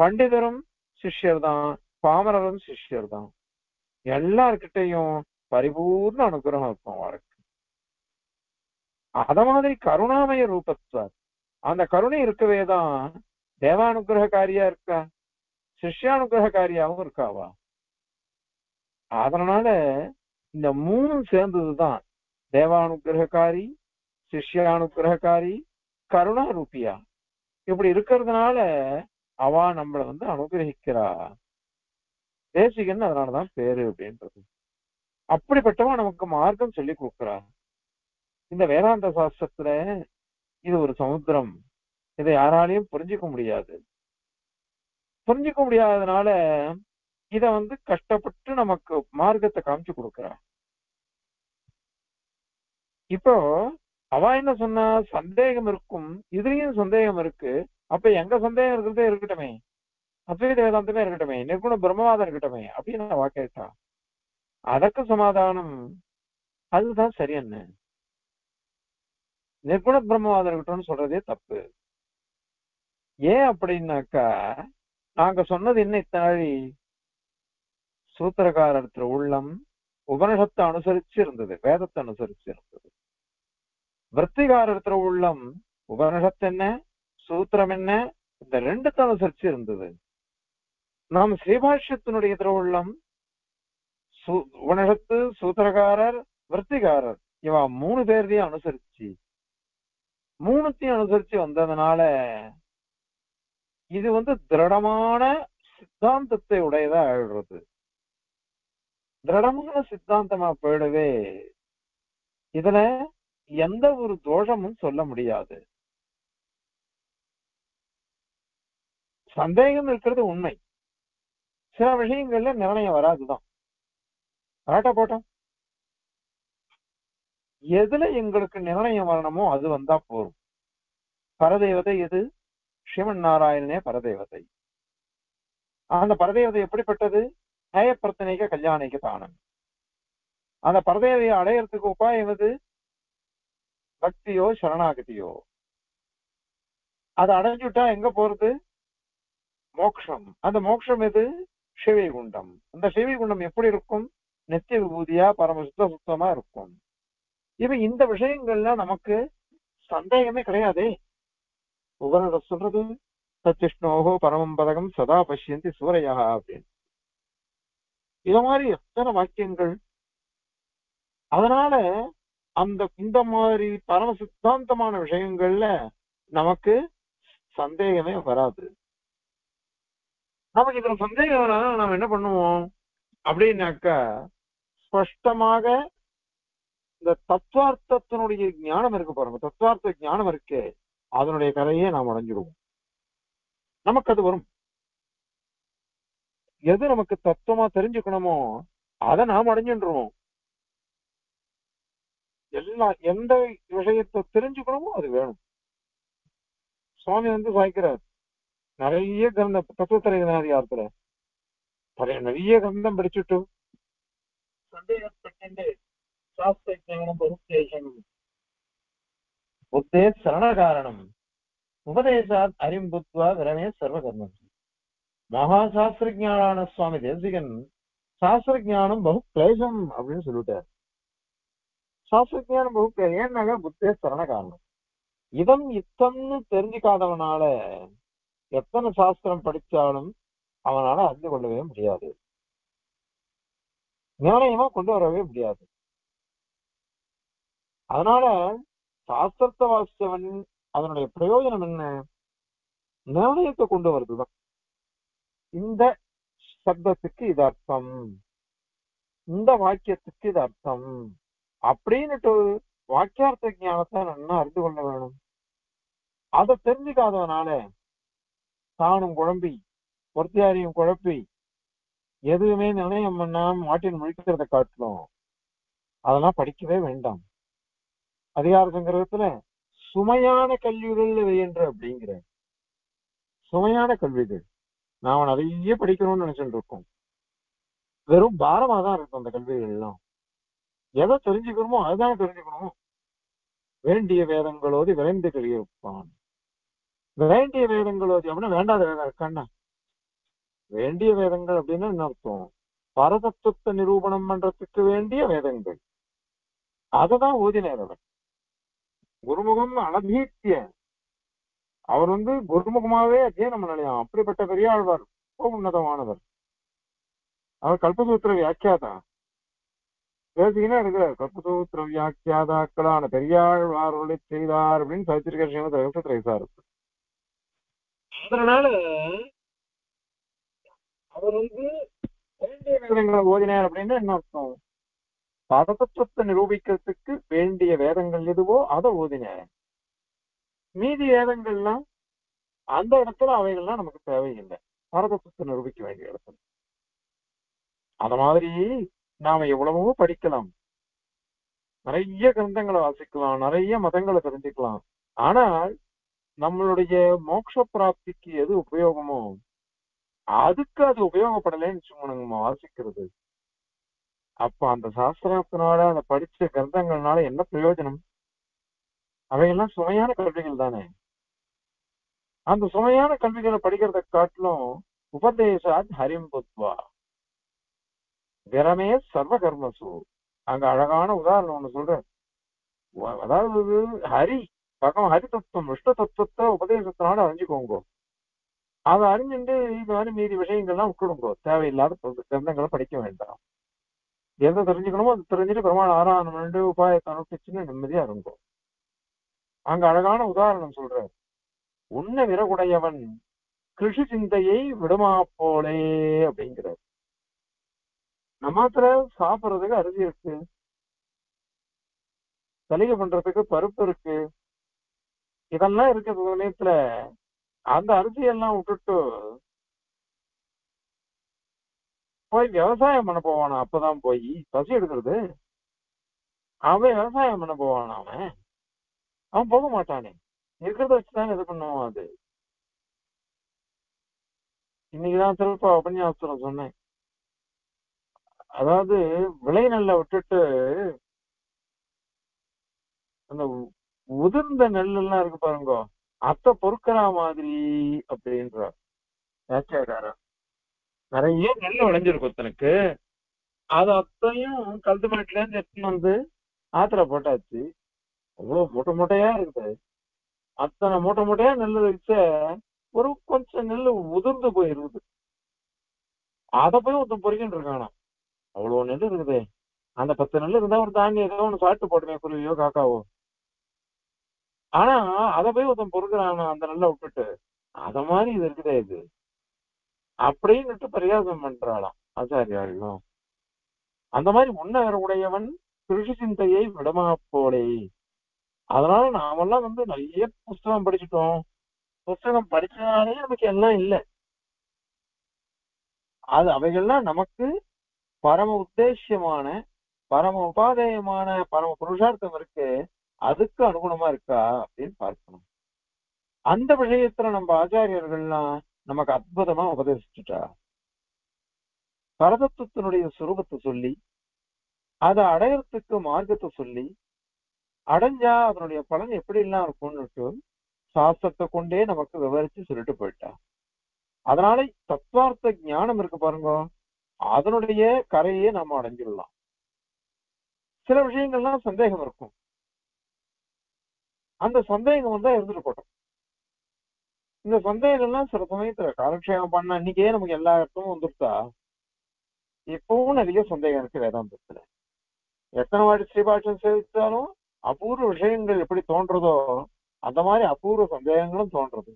பண்டிதரும் சிஷ்யர் தான் பாமரரும் சிஷ்யர் தான் எல்லார்கிட்டையும் பரிபூர்ண அனுகிரகம் இருக்கும் அவருக்கு. அத மாதிரி கருணாமய ரூபத்துவார். அந்த கருணை இருக்கவே தான் தேவானுகிரகக்காரியா இருக்கா. சிஷ்யானுகிரகக்காரியாவும் இருக்காவா? அதனால இந்த மூணும் சேர்ந்ததுதான் தேவானுகிரகக்காரி சிஷ்யானுகிரகக்காரி கருணா ரூபியா இப்படி இருக்கிறதுனால அவ நம்மள வந்து அனுகிரகிக்கிறா. தேசிகன் அதனாலதான் பேரு அப்படின்றது. அப்படிப்பட்டவா நமக்கு மார்க்கம் சொல்லி கொடுக்குறா. இந்த வேதாந்த சாஸ்திரத்துல இது ஒரு சமுத்திரம். இதை யாராலையும் புரிஞ்சுக்க முடியாது. புரிஞ்சுக்க முடியாததுனால இத வந்து கஷ்டப்பட்டு நமக்கு மார்க்கத்தை காமிச்சு கொடுக்கிறா. இப்போ அவ என்ன சொன்னா சந்தேகம் இருக்கும். இதுலயும் சந்தேகம் இருக்கு. அப்ப எங்க சந்தேகம் இருக்கிறதே இருக்கட்டுமே. அத்வைத வேதாந்தமே இருக்கட்டுமே. நிர்குண பிரம்மவாதம் இருக்கட்டுமே அப்படின்னு அவ கேட்டா. அதற்கு சமாதானம். அதுதான் சரி என்ன நிர்குண பிரம்மவாதம் இருக்கட்டும்னு சொல்றதே தப்பு. ஏன் அப்படின்னாக்கா நாங்க சொன்னது என்ன இத்தனாழி சூத்திரக்காரத்துல உள்ளம் உபனிஷத்தை அனுசரிச்சு இருந்தது வேதத்தை அனுசரிச்சு இருந்தது விற்த்திகாரத்துல உள்ளம் உபனிஷத்து என்ன சூத்திரம் என்ன இந்த ரெண்டுத்தை அனுசரிச்சு இருந்தது நாம் ஸ்ரீபாஷ்யத்தினுடைய திருவுள்ளம் உபனிஷத்து சூத்திரகாரர் விற்த்திகாரர் இவன் மூணு பேர்தையும் அனுசரிச்சு. மூணுத்தையும் அனுசரிச்சு வந்ததுனால இது வந்து திருடமான சித்தாந்தத்தை உடையதா ஆயிடுறது. திருடமான சித்தாந்தமா போயிடவே இதுல எந்த ஒரு தோஷமும் சொல்ல முடியாது. சந்தேகம் இருக்கிறது உண்மை. சில விஷயங்கள்ல நிர்ணயம் வராதுதான். வராட்டா போட்டோம் எதுல எங்களுக்கு நிர்ணயம் வரணுமோ அது வந்தா போதும். பரதேவதை எது? சிவன் நாராயணனே பரதேவதை. அந்த பரதேவதை எப்படிப்பட்டது? நயப்பிரத்தனைக்க கல்யாணிக்கு தானம் அந்த பரதேவதையை அடையறதுக்கு உபாயம் எது? பக்தியோ சரணாகதியோ. அதை அடைஞ்சுட்டா எங்க போறது? மோக்ஷம். அந்த மோக்ஷம் எது? சிவைகுண்டம். அந்த சிவைகுண்டம் எப்படி இருக்கும்? நித்திய விபூதியா பரம சுத்த சுத்தமா இருக்கும். இப்ப இந்த விஷயங்கள்லாம் நமக்கு சந்தேகமே கிடையாதே. உபனிட சொல்றது சச்சிஷ்ணோகோ பரமம் பதகம் சதா பசியந்தி சூரையா அப்படின்னு. இத மாதிரி எத்தனை வாக்கியங்கள். அதனால அந்த இந்த மாதிரி பரம சித்தாந்தமான விஷயங்கள்ல நமக்கு சந்தேகமே வராது. நமக்கு இதுல சந்தேகம் வராத நம்ம என்ன பண்ணுவோம்? அப்படின்னாக்கா ஸ்பஷ்டமாக இந்த தத்துவார்த்தத்தினுடைய ஞானம் இருக்கு பாருங்க தத்துவார்த்த ஞானம் இருக்கு. அதனுடைய கதையே நாம் அடைஞ்சிடுவோம். நமக்கு அது வரும். எது நமக்கு தத்துவமா தெரிஞ்சுக்கணுமோ அதை நாம் அடைஞ்சுருவோம் எல்லா எந்த விஷயத்தை தெரிஞ்சுக்கணுமோ அது வேணும். சுவாமி வந்து சாய்க்கிறார் நிறைய கிரந்த பழைய நிறைய கிரந்தம் படிச்சுட்டு. சந்தேகப்பட்டு சாஸ்திர ஞானம் பகுத்தேசம் புத்தே சரண காரணம் உபதேசாத் அரிம்புத்வா விரமே சர்வகர்மம் மகாசாஸ்திரஜான சுவாமி தேசிகன் சாஸ்திர ஞானம் பகு கிளேசம் அப்படின்னு சொல்லிட்டார். சாஸ்திர ஞானம் பகு ஏன்னாக்கா புத்தே சரண காரணம் இதம் இத்தம்னு தெரிஞ்சுக்காதவனால எத்தனை சாஸ்திரம் படிச்சாலும் அவனால அறிந்து கொள்ளவே முடியாது. நியாயமா கொண்டு வரவே முடியாது. அதனால சாஸ்திரத்தை வாசிச்சவன் அதனுடைய பிரயோஜனம் என்ன? நிர்ணயத்தை கொண்டு வருதுதான் இந்த சப்தத்துக்கு இது அர்த்தம். இந்த வாக்கியத்துக்கு இது அர்த்தம். அப்படின்னுட்டு வாக்கியார்த்த ஞானத்தை நல்லா அறிந்து கொள்ள வேணும். அதை தெரிஞ்சுக்காதவனால தானும் குழம்பி பொறுத்தியாரையும் குழப்பி எதுவுமே நிர்ணயம் பண்ணாம மாட்டின் முழிக்கிறத காட்டணும் அதெல்லாம் படிக்கவே வேண்டாம். அதிகார சங்கரத்துல சுமையான கல்விகள் என்று அப்படிங்கிற சுமையான கல்விகள். நாம நிறைய படிக்கணும்னு நினைச்சிட்டு இருக்கோம். வெறும் பாரமா தான் இருக்கும் அந்த கல்விகள் எல்லாம். எதை தெரிஞ்சுக்கணுமோ அதுதான் தெரிஞ்சுக்கணும்? வேண்டிய வேதங்களோதி விரைந்து கழியிருப்பான் வேண்டிய வேதங்களோதி அப்படின்னா வேண்டாத வேதம் இருக்காண்டா வேண்டிய வேதங்கள் அப்படின்னு என்ன அர்த்தம்? பரதத்துவத்தை நிரூபணம் பண்றதுக்கு வேண்டிய வேதங்கள். அததான் ஓதினார் அவர். குருமுகம் அனபீத்திய. அவர் வந்து குருமுகமாவே அத்தியனம் பண்ணலையாம். அப்படிப்பட்ட பெரியாழ்வார் ரொம்ப உன்னதமானவர். அவர் கல்பசூத்திர வியாக்கியாதா? பேசிக்கினா இருக்கிறார். கல்பசூத்திர வியாக்கியாதாக்களான பெரியாழ்வார்களை செய்தார் அப்படின்னு சவித்திரிகர் ஸ்ரீமத் சார். அதனால அவர் வந்து வேண்டிய வேதங்களை ஓதினார் அப்படின்னா என்ன அர்த்தம்? பரதத்துவத்தை நிரூபிக்கிறதுக்கு வேண்டிய வேதங்கள் எதுவோ அதை ஓதினேன் மீதி வேதங்கள்லாம் அந்த இடத்துல அவைகள்லாம் நமக்கு தேவையில்லை. பரதத்துவத்தை நிரூபிக்க வேண்டிய இடத்துல. அத மாதிரி நாம எவ்வளவோ படிக்கலாம். நிறைய கிரந்தங்களை வாசிக்கலாம் நிறைய மதங்களை தெரிஞ்சுக்கலாம். ஆனால் நம்மளுடைய மோட்ச பிராப்திக்கு எது உபயோகமோ அதுக்கு அது உபயோகப்படலைன்னு வச்சுக்கோங்க நம்ம வாசிக்கிறது. அப்ப அந்த சாஸ்திரத்தினால அந்த படிச்ச கிரந்தங்கள்னால என்ன பிரயோஜனம்? அவையெல்லாம் சுமையான கல்விகள் தானே. அந்த சுமையான கல்விகளை படிக்கிறத காட்டிலும் உபதேசாத் ஹரிம்புத்வா திறமே சர்வ கர்மசு அங்க அழகான உதாரணம் ஒண்ணு சொல்றேன். அதாவது ஹரி பகவான் ஹரி தத்துவம் விஷ்ணு தத்துவத்தை உபதேசத்தினால அறிஞ்சுக்கோங்க. அதை அறிஞ்சுட்டு இது மாதிரி மீதி விஷயங்கள்லாம் விட்டுடுங்கோ. தேவையில்லாத கிரந்தங்களை படிக்க வேண்டாம். எதை தெரிஞ்சுக்கணுமோ அது தெரிஞ்சுட்டு பெருமாள் ஆராதனம் ரெண்டு உபாயத்தை அனுப்பிச்சுன்னு நிம்மதியா இருக்கும். அங்க அழகான உதாரணம் சொல்றாரு. உன்ன விறகுடையவன் கிருஷி சிந்தையை விடுமா போலே அப்படிங்கிறார். நம்மத்துல சாப்பிடுறதுக்கு அரிசி இருக்கு. சலுகை பண்றதுக்கு பருப்பு இருக்கு. இதெல்லாம் இருக்கிற சமயத்துல அந்த அரிசியெல்லாம் விட்டுட்டு போய் விவசாயம் பண்ண போவானா? அப்பதான் போய் பசி எடுக்கிறது. அவன் விவசாயம் பண்ண போவானா அவன்? அவன் போக மாட்டானே. இருக்கிறத வச்சுதான் இது பண்ணுவான் அது. இன்னைக்குதான் திருப்ப உபன்யாசத்துல சொன்னேன். அதாவது விளைநெல்லை விட்டுட்டு அந்த உதிர்ந்த நெல் எல்லாம் இருக்கு பாருங்க. அத்தை பொறுக்கிற மாதிரி அப்படின்றார். வியாக்கியாக்காரன் நிறைய நெல் விளைஞ்சிருக்கும் தனக்கு அது அத்தையும் கழுத்து மாட்டில இருந்து எடுத்துன்னு வந்து ஆத்துல போட்டாச்சு. அவ்வளவு மூட்டை மூட்டையா இருக்குது. அத்தனை மூட்டை மூட்டையா நெல் வச்ச ஒரு கொஞ்சம் நெல் உதிர்ந்து போயிருக்குது அத போய் ஒருத்தன் பொறிக்கிட்டு இருக்கானா? அவ்வளவு நெல் இருக்குது. அந்த பத்து நெல் இருந்தா ஒரு தானியம் ஏதோ ஒண்ணு சாப்பிட்டு போட்டுமே குருவியோ காக்காவோ. ஆனா அத போய் ஒருத்தன் பொறுக்கிறானா அந்த நெல்லை விட்டுட்டு? அத மாதிரி இது இருக்குதே இது. அப்படின்னுட்டு பரிகாசம் பண்றாளாம் ஆச்சாரியாளும் அந்த மாதிரி முன்னர் உடையவன் கிருஷி சிந்தையை விடமா போலே. அதனால நாமெல்லாம் வந்து நிறைய புஸ்தகம் படிச்சுட்டோம். புஸ்தகம் படிச்சதாலே நமக்கு எல்லாம் இல்லை. அது அவைகள்லாம் நமக்கு பரம உத்தேசியமான பரம உபாதேயமான பரம புருஷார்த்தம் இருக்கு. அதுக்கு அனுகுணமா இருக்கா அப்படின்னு பார்க்கணும். அந்த விஷயத்துல நம்ம ஆச்சாரியர்கள்லாம் நமக்கு அற்புதமா உபதேசிச்சுட்டா. பரதத்துவத்தினுடைய சுரூபத்தை சொல்லி அதை அடையறதுக்கு மார்க்கத்தை சொல்லி அடைஞ்சா அதனுடைய பலன் எப்படி எல்லாம் இருக்கும்னுட்டு சாஸ்திரத்தை கொண்டே நமக்கு விவரிச்சு சொல்லிட்டு போயிட்டா. அதனால தத்வார்த்த ஞானம் இருக்கு பாருங்க அதனுடைய கரையே நாம அடைஞ்சிடலாம். சில விஷயங்கள்லாம் சந்தேகம் இருக்கும். அந்த சந்தேகம் வந்தா இருந்துட்டு போட்டோம் இந்த சந்தேகம்லாம் சில சமயத்துல காலக்ஷேபம் பண்ண அன்னைக்கே நமக்கு எல்லா இடத்தும் வந்துருத்தா இப்பவும் நிறைய சந்தேகம் இருக்கு வேதாந்தத்துல. எத்தனை வாட்டி ஸ்ரீபாஷம் சேவித்தாலும் அபூர்வ விஷயங்கள் எப்படி தோன்றதோ அந்த மாதிரி அபூர்வ சந்தேகங்களும் தோன்றது.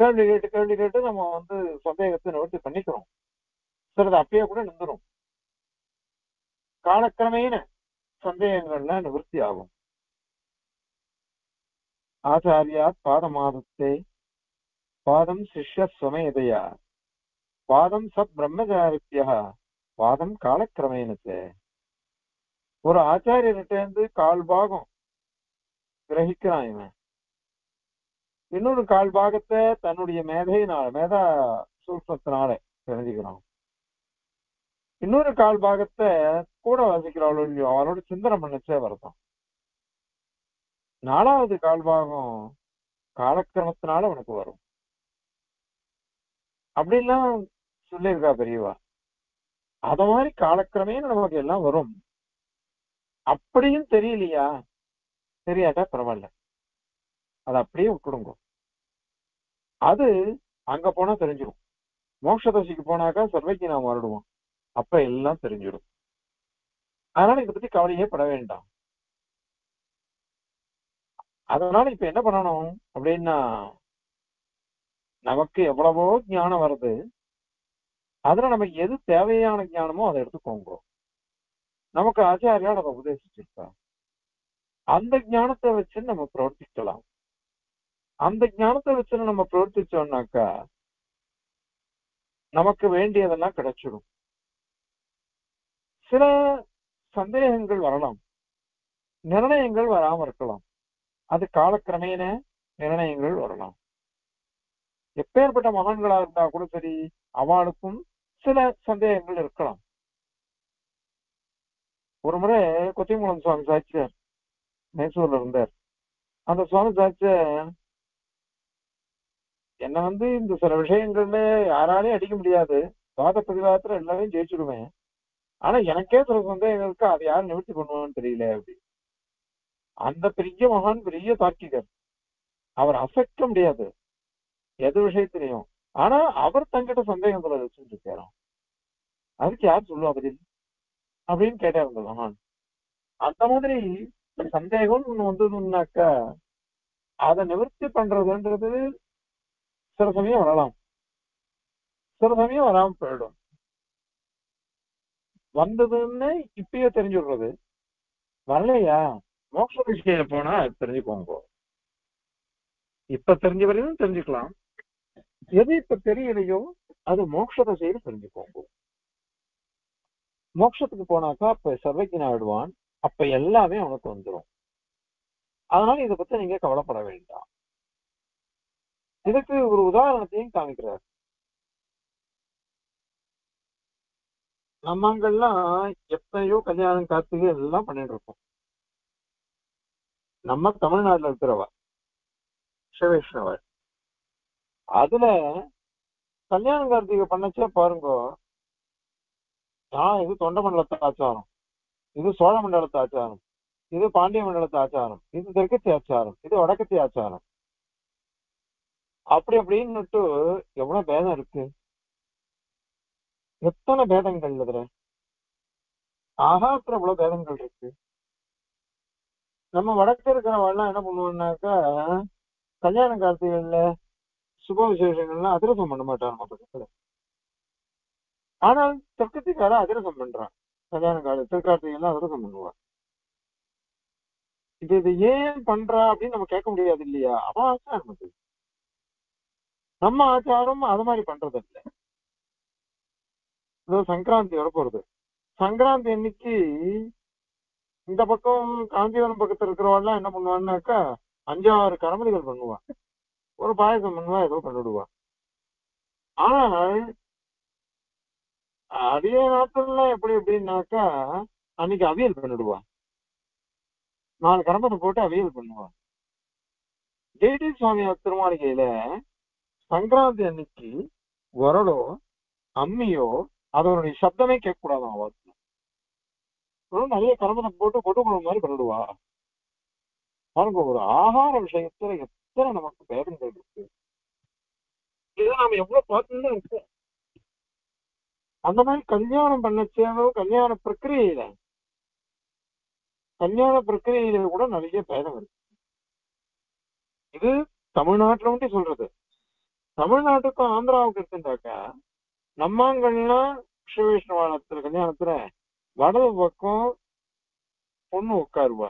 கேள்வி கேட்டு கேள்வி கேட்டு நம்ம வந்து சந்தேகத்தை நிவர்த்தி பண்ணிக்கிறோம். சிலது அப்பயே கூட நின்றுரும். காலக்கிரமேன சந்தேகங்கள்லாம் நிவர்த்தி ஆகும். ஆச்சாரியாத் பாதமாதத்தே. பாதம் சிஷ்ய சுமேதையா பாதம் சத் பிரம்மச்சாரித்யா பாதம் காலக்கிரமேனத்தே ஒரு ஆச்சாரியர்கிட்ட இருந்து கால் பாகம் கிரகிக்கிறான் இவன். இன்னொரு கால் பாகத்தை தன்னுடைய மேதையினால மேதா சூக்மத்தினால தெரிஞ்சுக்கிறான். இன்னொரு கால் பாகத்தை கூட வசிக்கிறாளோ இல்லையோ அவளோட சிந்தனை பண்ணச்சே வரதான். நாலாவது கால்பாகம் காலக்கிரமத்தினால உனக்கு வரும். அப்படின்லாம் சொல்லியிருக்கா பெரியவா. அத மாதிரி காலக்கிரமே நமக்கு எல்லாம் வரும். அப்படியும் தெரியலையா? தெரியாட்டா பரவாயில்ல. அது அப்படியே விட்டுடுங்க. அது அங்க போனா தெரிஞ்சிடும் மோட்ச தசைக்கு போனாக்கா சர்வைக்கு நாம் வருடுவோம் அப்ப எல்லாம் தெரிஞ்சிடும் அதனால இதை பத்தி கவலையே பட வேண்டாம். அதனால இப்ப என்ன பண்ணணும் அப்படின்னா நமக்கு எவ்வளவோ ஞானம் வருது. அதுல நமக்கு எது தேவையான ஞானமோ அதை எடுத்துக்கோங்க நமக்கு ஆச்சாரியால் அதை உபதேசிச்சிருக்கா. அந்த ஞானத்தை வச்சு நம்ம பிரவர்த்திக்கலாம். அந்த ஞானத்தை வச்சு நம்ம பிரவர்த்திச்சோம்னாக்கா நமக்கு வேண்டியதெல்லாம் கிடைச்சிடும் சில சந்தேகங்கள் வரலாம். நிர்ணயங்கள் வராம இருக்கலாம். அது காலக்கிரமேன நிர்ணயங்கள் வரலாம். எப்பேற்பட்ட மகன்களா இருந்தா கூட சரி அவளுக்கும் சில சந்தேகங்கள் இருக்கலாம். ஒரு முறை கொத்திமூலம் சுவாமி சாட்சியார் மைசூர்ல இருந்தார். அந்த சுவாமி சாட்சியார் என்ன வந்து இந்த சில விஷயங்கள்ல யாராலையும் அடிக்க முடியாது. வாத பிரதிவாதத்துல எல்லாரையும் ஜெயிச்சுடுவேன். ஆனா எனக்கே சில சந்தேகம் இருக்கா? அதை யாரும் நிவர்த்தி பண்ணுவான்னு தெரியல அப்படி. அந்த பெரிய மகான் பெரிய தார்க்கிகர் அவர் அசைக்க முடியாது. எது விஷயத்திலையும். ஆனா அவர் தங்கிட்ட சந்தேகங்களை வச்சுட்டு இருக்காராம் அதுக்கு யார் சொல்லுவா பதில்? அப்படின்னு கேட்டார் அந்த மகான். அந்த மாதிரி சந்தேகம் ஒண்ணு வந்ததுன்னாக்கா அதை நிவர்த்தி பண்றதுன்றது சில சமயம் வரலாம். சில சமயம் வராம போயிடும். வந்ததுன்னு இப்பயே தெரிஞ்சுடுறது வரலையா? மோட்ச விஷயம் போனா தெரிஞ்சுக்கோங்க இப்ப தெரிஞ்ச வரையும் தெரிஞ்சுக்கலாம். எது இப்ப தெரியலையோ அது மோட்ச திசையில தெரிஞ்சுக்கோங்க மோட்சத்துக்கு போனாக்கா அப்ப சர்வஜன் ஆயிடுவான் அப்ப எல்லாமே அவனுக்கு வந்துடும் அதனால இதை பத்தி நீங்க கவலைப்பட வேண்டாம். இதுக்கு ஒரு உதாரணத்தையும் காமிக்கிறார். நம்மங்கெல்லாம் எத்தனையோ கல்யாணம் கார்த்திகை எல்லாம் பண்ணிட்டு இருக்கோம் நம்ம தமிழ்நாட்டுல இருக்கிறவ சிவவைஷ்ணவர் அதுல கல்யாண கார்த்திகை பண்ணச்சே பாருங்க. நான் இது தொண்ட மண்டலத்து ஆச்சாரம். இது சோழ மண்டலத்து ஆச்சாரம். இது பாண்டிய மண்டலத்து ஆச்சாரம். இது தெற்கத்தி ஆச்சாரம். இது வடக்கத்தி ஆச்சாரம். அப்படி அப்படின்னுட்டு எவ்வளவு பேதம் இருக்கு? எத்தனை பேதங்கள் இதுல? ஆகாத்துல எவ்வளவு பேதங்கள் இருக்கு? நம்ம வடக்கு இருக்கிறவெல்லாம் என்ன பண்ணுவோம்னாக்கா கல்யாண கார்த்திகள்ல சுப விசேஷங்கள்லாம் அதிரசம் பண்ண மாட்டாங்க நம்ம பக்கத்துல ஆனால் தெற்கத்திக்கார அதிரசம் பண்றான் கல்யாண கால திருக்கார்த்திகள்லாம் அதிரசம் பண்ணுவான் இது இது ஏன் பண்றா அப்படின்னு நம்ம கேட்க முடியாது இல்லையா? அவன் ஆச்சாரம் அது நம்ம ஆச்சாரம் அது மாதிரி பண்றது இல்லை. இதோ சங்கராந்தி வரப்போறது. சங்கராந்தி அன்னைக்கு இந்த பக்கம் காஞ்சிபுரம் பக்கத்துல இருக்கிறவெல்லாம் என்ன பண்ணுவான்னாக்கா அஞ்சாறு கரமணிகள் பண்ணுவான். ஒரு பாயசம் பண்ணுவா ஏதோ பண்ணிடுவான் ஆனால் அதே நாட்கள்ல எப்படி எப்படின்னாக்கா அன்னைக்கு அவியல் பண்ணிடுவா நாலு கரம்பத்தை போட்டு அவியல் பண்ணுவா ஜெய்டி சுவாமி திருமாளிகையில சங்கராந்தி அன்னைக்கு உரலோ அம்மியோ அதனுடைய சப்தமே கேட்கக்கூடாதான் கூடாதான் நிறைய கரம்பத்தை போட்டு கொட்டுக்குழம்பு மாதிரி பண்ணிடுவா. பாருங்க ஒரு ஆகார விஷயத்துல எத்தனை நமக்கு பேதங்கள் இருக்கு. இதை நாம எவ்வளவு பார்த்துதான் இருக்கோம். அந்த மாதிரி கல்யாணம் பண்ணச்சேனோ கல்யாண பிரக்கிரியில கல்யாண பிரக்கிரியில கூட நிறைய பேதம் இருக்கு. இது தமிழ்நாட்டுல மட்டும் சொல்றது. தமிழ்நாட்டுக்கும் ஆந்திராவுக்கு எடுத்துட்டாக்கா நம்மாங்கள்லாம் ஸ்ரீவைஷ்ணவானத்துல கல்யாணத்துல வடது பக்கம் பொண்ணு உட்காருவா.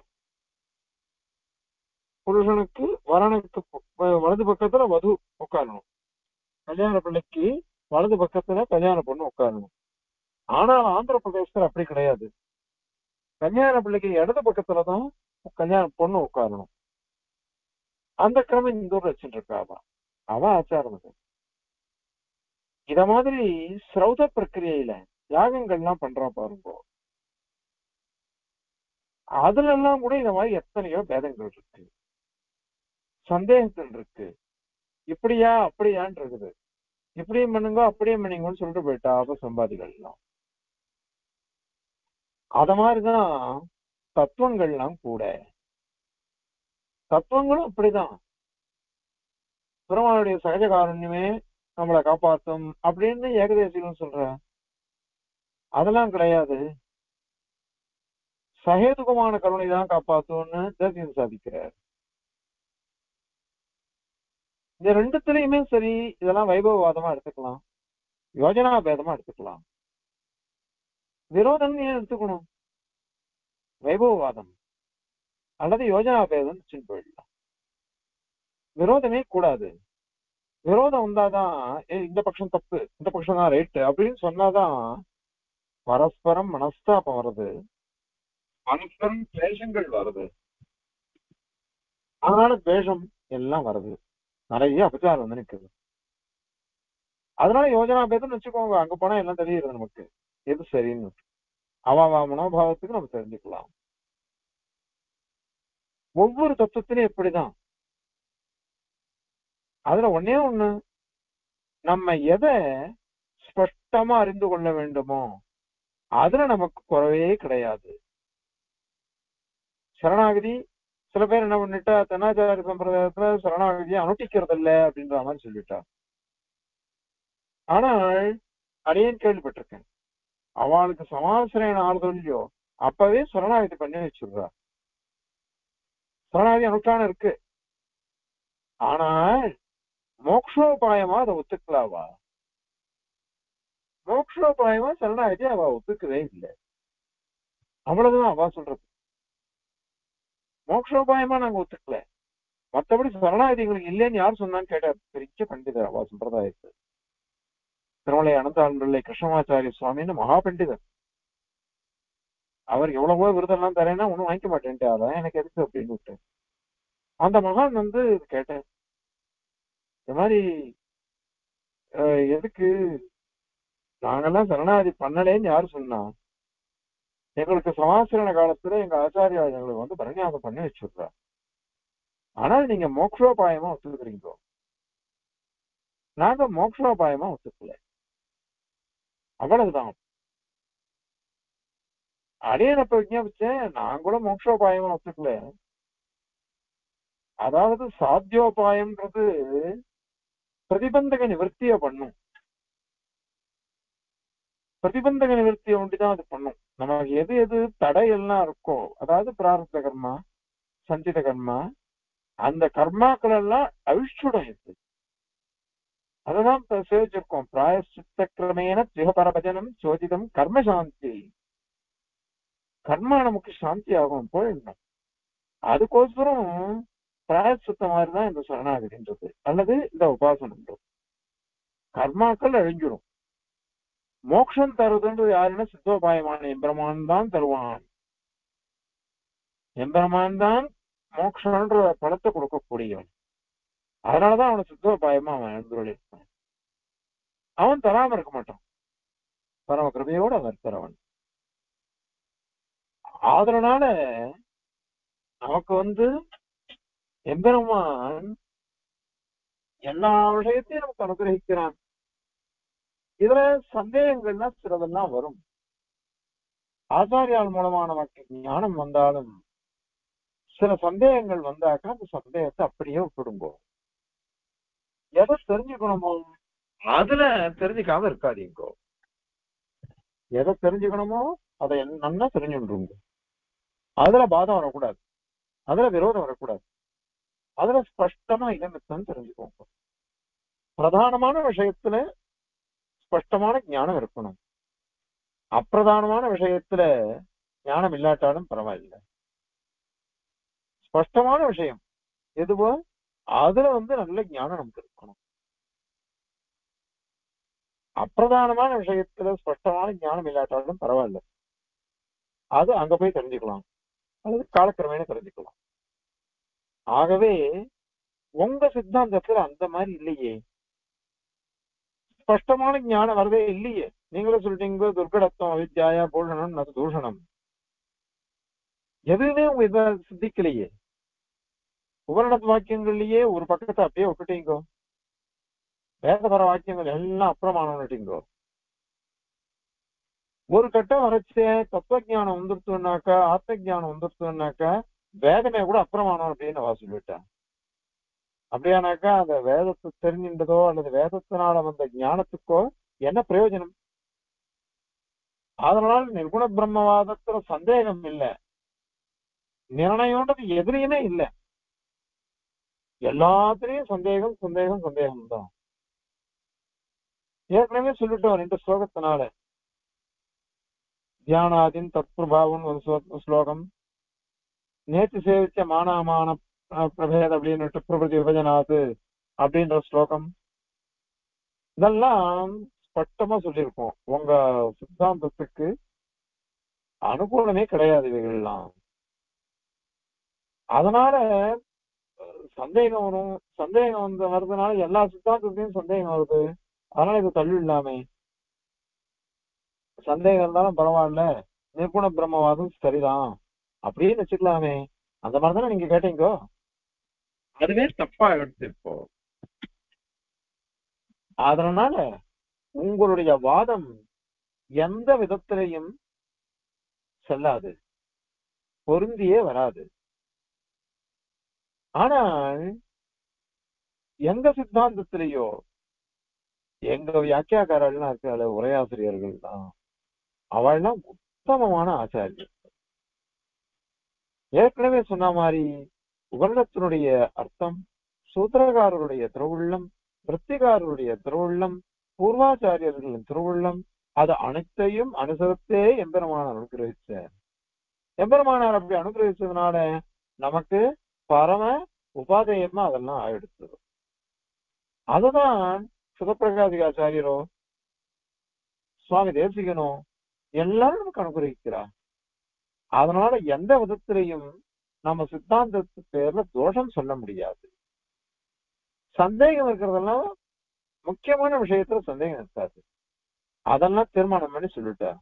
புருஷனுக்கு வரனுக்கு வலது பக்கத்துல வது உட்காரணும். கல்யாண பிள்ளைக்கு வலது பக்கத்துல கல்யாண பொண்ணு உட்காரணும். ஆனால் ஆந்திர பிரதேசத்துல அப்படி கிடையாது. கல்யாண பிள்ளைக்கு இடது பக்கத்துல தான் கல்யாண பொண்ணு உட்காரணும். அந்த கிரமம் இந்த ஊர்ல வச்சுட்டு இருக்காவா அவ. ஆச்சாரம் அது. இத மாதிரி சிரௌத பிரக்கிரியையில யாகங்கள்லாம் பண்றா பாருங்க. அதுல எல்லாம் கூட இந்த மாதிரி எத்தனையோ பேதங்கள் இருக்கு. சந்தேகங்கள் இருக்கு. இப்படியா அப்படியான்னு இருக்குது இப்படியும் பண்ணுங்க அப்படியே பண்ணுங்கன்னு சொல்லிட்டு போயிட்டா அப்ப சம்பாதிகள் எல்லாம். அத மாதிரிதான் தத்துவங்கள்லாம் கூட. தத்துவங்களும் அப்படிதான். பெருமாளுடைய சகஜ காரண்யமே நம்மளை காப்பாத்தும் அப்படின்னு ஏகதேசிகளும் சொல்ற அதெல்லாம் கிடையாது. சகேதுகமான கருணை தான் காப்பாத்தும்னு தேசியம் சாதிக்கிறார். இந்த ரெண்டுத்துலயுமே சரி இதெல்லாம் வைபவவாதமா எடுத்துக்கலாம். யோஜனா பேதமா எடுத்துக்கலாம். விரோதம் ஏன் எடுத்துக்கணும்? வைபவவாதம். அல்லது யோஜனா பேதம் போயிடலாம். விரோதமே கூடாது. விரோதம் வந்தாதான் இந்த பட்சம் தப்பு இந்த பட்சம் தான் ரைட்டு அப்படின்னு சொன்னாதான் பரஸ்பரம் மனஸ்தாபம் வருது பரஸ்பரம் கிளேசங்கள் வருது. அதனால துவேஷம் எல்லாம் வருது. நிறைய அபச்சாரம் வந்து நிக்குது. அதனால யோஜனா பேதம் வச்சுக்கோங்க. அங்க போனா எல்லாம் தெரியுது நமக்கு? எது சரின்னு. அவ மனோபாவத்துக்கு நம்ம தெரிஞ்சுக்கலாம். ஒவ்வொரு தத்துவத்திலையும் எப்படிதான்? அதுல ஒன்னே ஒண்ணு. நம்ம எதை ஸ்பஷ்டமா அறிந்து கொள்ள வேண்டுமோ அதுல நமக்கு குறவே கிடையாது. சரணாகதி சில பேர் என்ன பண்ணிட்டா தென்னாச்சாரிய சம்பிரதாயத்துல சரணாகதியை அனுட்டிக்கிறது இல்ல அப்படின்ற மாதிரி சொல்லிட்டா. ஆனால் அடையன் கேள்விப்பட்டிருக்கேன். அவளுக்கு சமாசிரியன் ஆறுதல்லையோ அப்பவே சரணாகதி பண்ணி வச்சிடுறா. சரணாகதி அனுஷ்டானம் இருக்கு. ஆனால் மோக்ஷோபாயமா அதை ஒத்துக்கலாவா? மோக்ஷோபாயமா சரணாகதி அவ ஒத்துக்கவே இல்லை. அவ்வளவுதான் அவ சொல்றது. மோக்ஷோபாயமா நாங்க ஒத்துக்கல. மத்தபடி சரணாகதி எங்களுக்கு இல்லைன்னு யார் சொன்னான்னு கேட்டார் பெரிய பண்டிதர் அவா சம்பிரதாயத்து திருமலை அனந்தாண்டலை கிருஷ்ணமாச்சாரிய சுவாமின்னு மகா பண்டிதர். அவர் எவ்வளவோ விருதெல்லாம் தரேன்னா ஒண்ணும் வாங்கிக்க மாட்டேன்ட்டு அதான் எனக்கு எதுக்கு அப்படின்னு விட்டேன். அந்த மகான் வந்து கேட்டேன் இந்த மாதிரி எதுக்கு? நாங்கெல்லாம் சரணாகதி பண்ணலேன்னு யாரு சொன்னா? எங்களுக்கு சமாசரண காலத்துல எங்க ஆச்சாரியா எங்களுக்கு வந்து பரிணாமம் பண்ணி வச்சிருக்கா ஆனால் நீங்க மோக்ஷோபாயமா ஒத்துக்கிறீங்க நாங்க மோக்ஷோபாயமா ஒத்துக்கல. அவ்வளவுதான். அடியனப்ப விஞ்ஞாபிச்சேன் நான் கூட மோக்ஷோபாயமா ஒத்துக்கல. அதாவது சாத்தியோபாயம்ன்றது பிரதிபந்தக நிவர்த்திய பண்ணும். பிரதிபந்தக நிவர்த்தியை ஒண்டிதான் அது பண்ணும். நமக்கு எது எது தடை எல்லாம் இருக்கோ அதாவது பிராரப்த கர்மா சஞ்சித கர்மா அந்த கர்மாக்கள் எல்லாம் அழிச்சுடும் இது அததான் சேவிச்சிருக்கோம். பிராயசித்த கிரமேன திகபரபஜனம் சோதிதம் கர்ம சாந்தி. கர்மா நமக்கு சாந்தி ஆகும் போயிடணும். அதுக்கோசரம் பிராயசித்த மாதிரிதான் இந்த சரணாகதின்றது அல்லது இந்த உபாசனன்றது கர்மாக்கள் அழிஞ்சிடும் மோட்சம் தருதுன்றது யாருன்னா சித்தோபாயமான எம்பெருமான் தான் தருவான். எம்பெருமான் தான் மோட்சம்ன்ற பணத்தை கொடுக்கக்கூடியவன். அதனாலதான் அவனை சித்தோபாயமா அவன் எழுந்துள்ளிருப்பான் அவன் தராம இருக்க மாட்டான். பரம கிருபையோட அவன் தரவன் அதனால நமக்கு வந்து எம்பெருமான் எல்லா விஷயத்தையும் நமக்கு அனுகிரகிக்கிறான். இதுல சந்தேகங்கள்னா சிலதெல்லாம் வரும். ஆச்சாரியால் மூலமா நமக்கு ஞானம் வந்தாலும் சில சந்தேகங்கள் வந்தாக்கா அந்த சந்தேகத்தை அப்படியே விட்டுடுங்கோ. எதை தெரிஞ்சுக்கணுமோ அதுல தெரிஞ்சுக்காம இருக்காதீங்கோ. எதை தெரிஞ்சுக்கணுமோ அதை நல்லா தெரிஞ்சுருங்க அதுல பாதம் வரக்கூடாது. அதுல விரோதம் வரக்கூடாது. அதுல ஸ்பஷ்டமா இதமித்தம் தெரிஞ்சுக்கோங்க. பிரதானமான விஷயத்துல ஸ்பஷ்டமான ஞானம் இருக்கணும். அப்பிரதானமான விஷயத்துல ஞானம் இல்லாட்டாலும் பரவாயில்லை. ஸ்பஷ்டமான விஷயம் எதுவோ அதுல வந்து நல்ல ஞானம் நமக்கு இருக்கணும். அப்பிரதானமான விஷயத்துல ஸ்பஷ்டமான ஞானம் இல்லாட்டாலும் பரவாயில்ல. அது அங்க போய் தெரிஞ்சுக்கலாம். அல்லது காலக்கிரமேண தெரிஞ்சுக்கலாம். ஆகவே உங்க சித்தாந்தத்துல அந்த மாதிரி இல்லையே. ஸ்பஷ்டமான ஞானம் வரவே இல்லையே. நீங்களே சொல்லிட்டீங்க துர்கடத்துவம் அவித்யாயா பூஷணம் அது தூஷணம் எதுவுமே உங்க இத சித்திக்கலையே உபரண வாக்கியங்கள்லயே ஒரு பக்கத்தை அப்படியே விட்டுட்டீங்கோ வேதபர வாக்கியங்கள் எல்லாம் அப்புறமானோட்டீங்கோ ஒரு கட்டம் வரைச்சே தத்துவஜானம் வந்துருத்துனாக்கா ஆத்ம ஜானம் வந்துருத்துனாக்கா வேதமே கூட அப்புறமானோம் அப்படின்னு அவ சொல்லிவிட்டா அப்படியானாக்கா அந்த வேதத்தை தெரிஞ்சின்றதோ அல்லது வேதத்தினால வந்த ஞானத்துக்கோ என்ன பிரயோஜனம்? அதனால நிர்குண பிரம்மவாதத்துல சந்தேகம் இல்லை. நிர்ணயம்ன்றது எதிரியுமே இல்லை. எல்லாத்துலயும் சந்தேகம் சந்தேகம் சந்தேகம் தான். ஏற்கனவே சொல்லிட்டோம் ரெண்டு ஸ்லோகத்தினால. தியானாதின் தத்பிரபாவம் ஒரு ஸ்லோ- ஸ்லோகம். நேற்று சேவிச்ச மானாமான பிரபேத் அப்படின்னு பிரபதி விபஜனாது அப்படின்ற ஸ்லோகம். இதெல்லாம் ஸ்பஷ்டமா சொல்லியிருக்கோம் உங்க சித்தாந்தத்துக்கு அனுகூலமே கிடையாது இவைகள்லாம். அதனால சந்தேகம் வரும். சந்தேகம் வந்து வர்றதுனால எல்லா சித்தாந்தத்தையும் சந்தேகம் வருது. அதனால இது தள்ளு இல்லாமே. சந்தேகம் இருந்தாலும் பரவாயில்ல. நிர்குண பிரம்மவாதம் சரிதான். அப்படியே வச்சுக்கலாமே. அந்த மாதிரி தானே நீங்க கேட்டீங்கோ? அதுவே தப்பா எடுத்து இப்போ அதனால உங்களுடைய வாதம் எந்த விதத்திலையும் செல்லாது. பொருந்தியே வராது. ஆனால் எங்க சித்தாந்தத்திலேயோ எங்க வியாக்கியாக்காரர்கள்லாம் இருக்காள் உரையாசிரியர்கள் தான் அவள்லாம் உத்தமமான ஆச்சாரியர் ஏற்கனவே சொன்ன மாதிரி உபரணத்தினுடைய அர்த்தம் சூத்திரகாரருடைய திருவுள்ளம் விற்பிகாரருடைய திருவுள்ளம் பூர்வாச்சாரியர்களின் திருவுள்ளம் அது அனைத்தையும் அனுசரித்தே எம்பெருமானார் அனுகிரகிச்சார். எம்பெருமானார் அப்படி அனுகிரகிச்சதுனால நமக்கு பரம உபாதேயமா அதெல்லாம் ஆயிடுச்சு அதுதான் சுதப்பிரகாசிகாச்சாரியரோ சுவாமி தேசிகனோ எல்லாரும் நமக்கு அனுகிரகிக்கிறார். அதனால எந்த விதத்திலையும் நம்ம சித்தாந்தத்து பேர்ல தோஷம் சொல்ல முடியாது. சந்தேகம் இருக்கிறதெல்லாம் முக்கியமான விஷயத்துல சந்தேகம் இருக்காது. அதெல்லாம் தீர்மானம் பண்ணி சொல்லிட்டார்.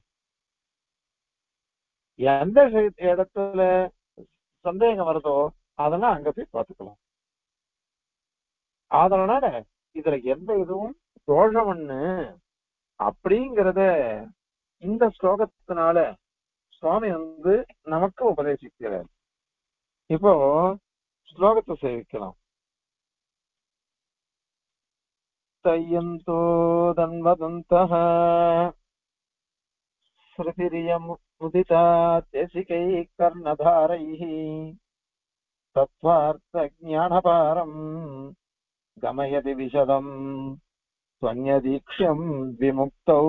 எந்த விஷய- இடத்துல சந்தேகம் வருதோ அதெல்லாம் அங்க போய் பார்த்துக்கலாம். அதனால இதுல எந்த இதுவும் தோஷம்னு அப்படிங்கிறத இந்த ஸ்லோகத்தினால சுவாமி வந்து நமக்கு உபதேசிக்கிறார். இப்போ ஸ்லோகத்தை சேவிக்கலாம் தய்யந்தோ தன்வதந்தः ஸ்ருதிரியமுதிதா தேசிகைः கர்ணதாரைः தத்வார்த்தஜானபாரம் गमयति विशदम् त्वन्यदीक्ष्यम् विमुक्तौ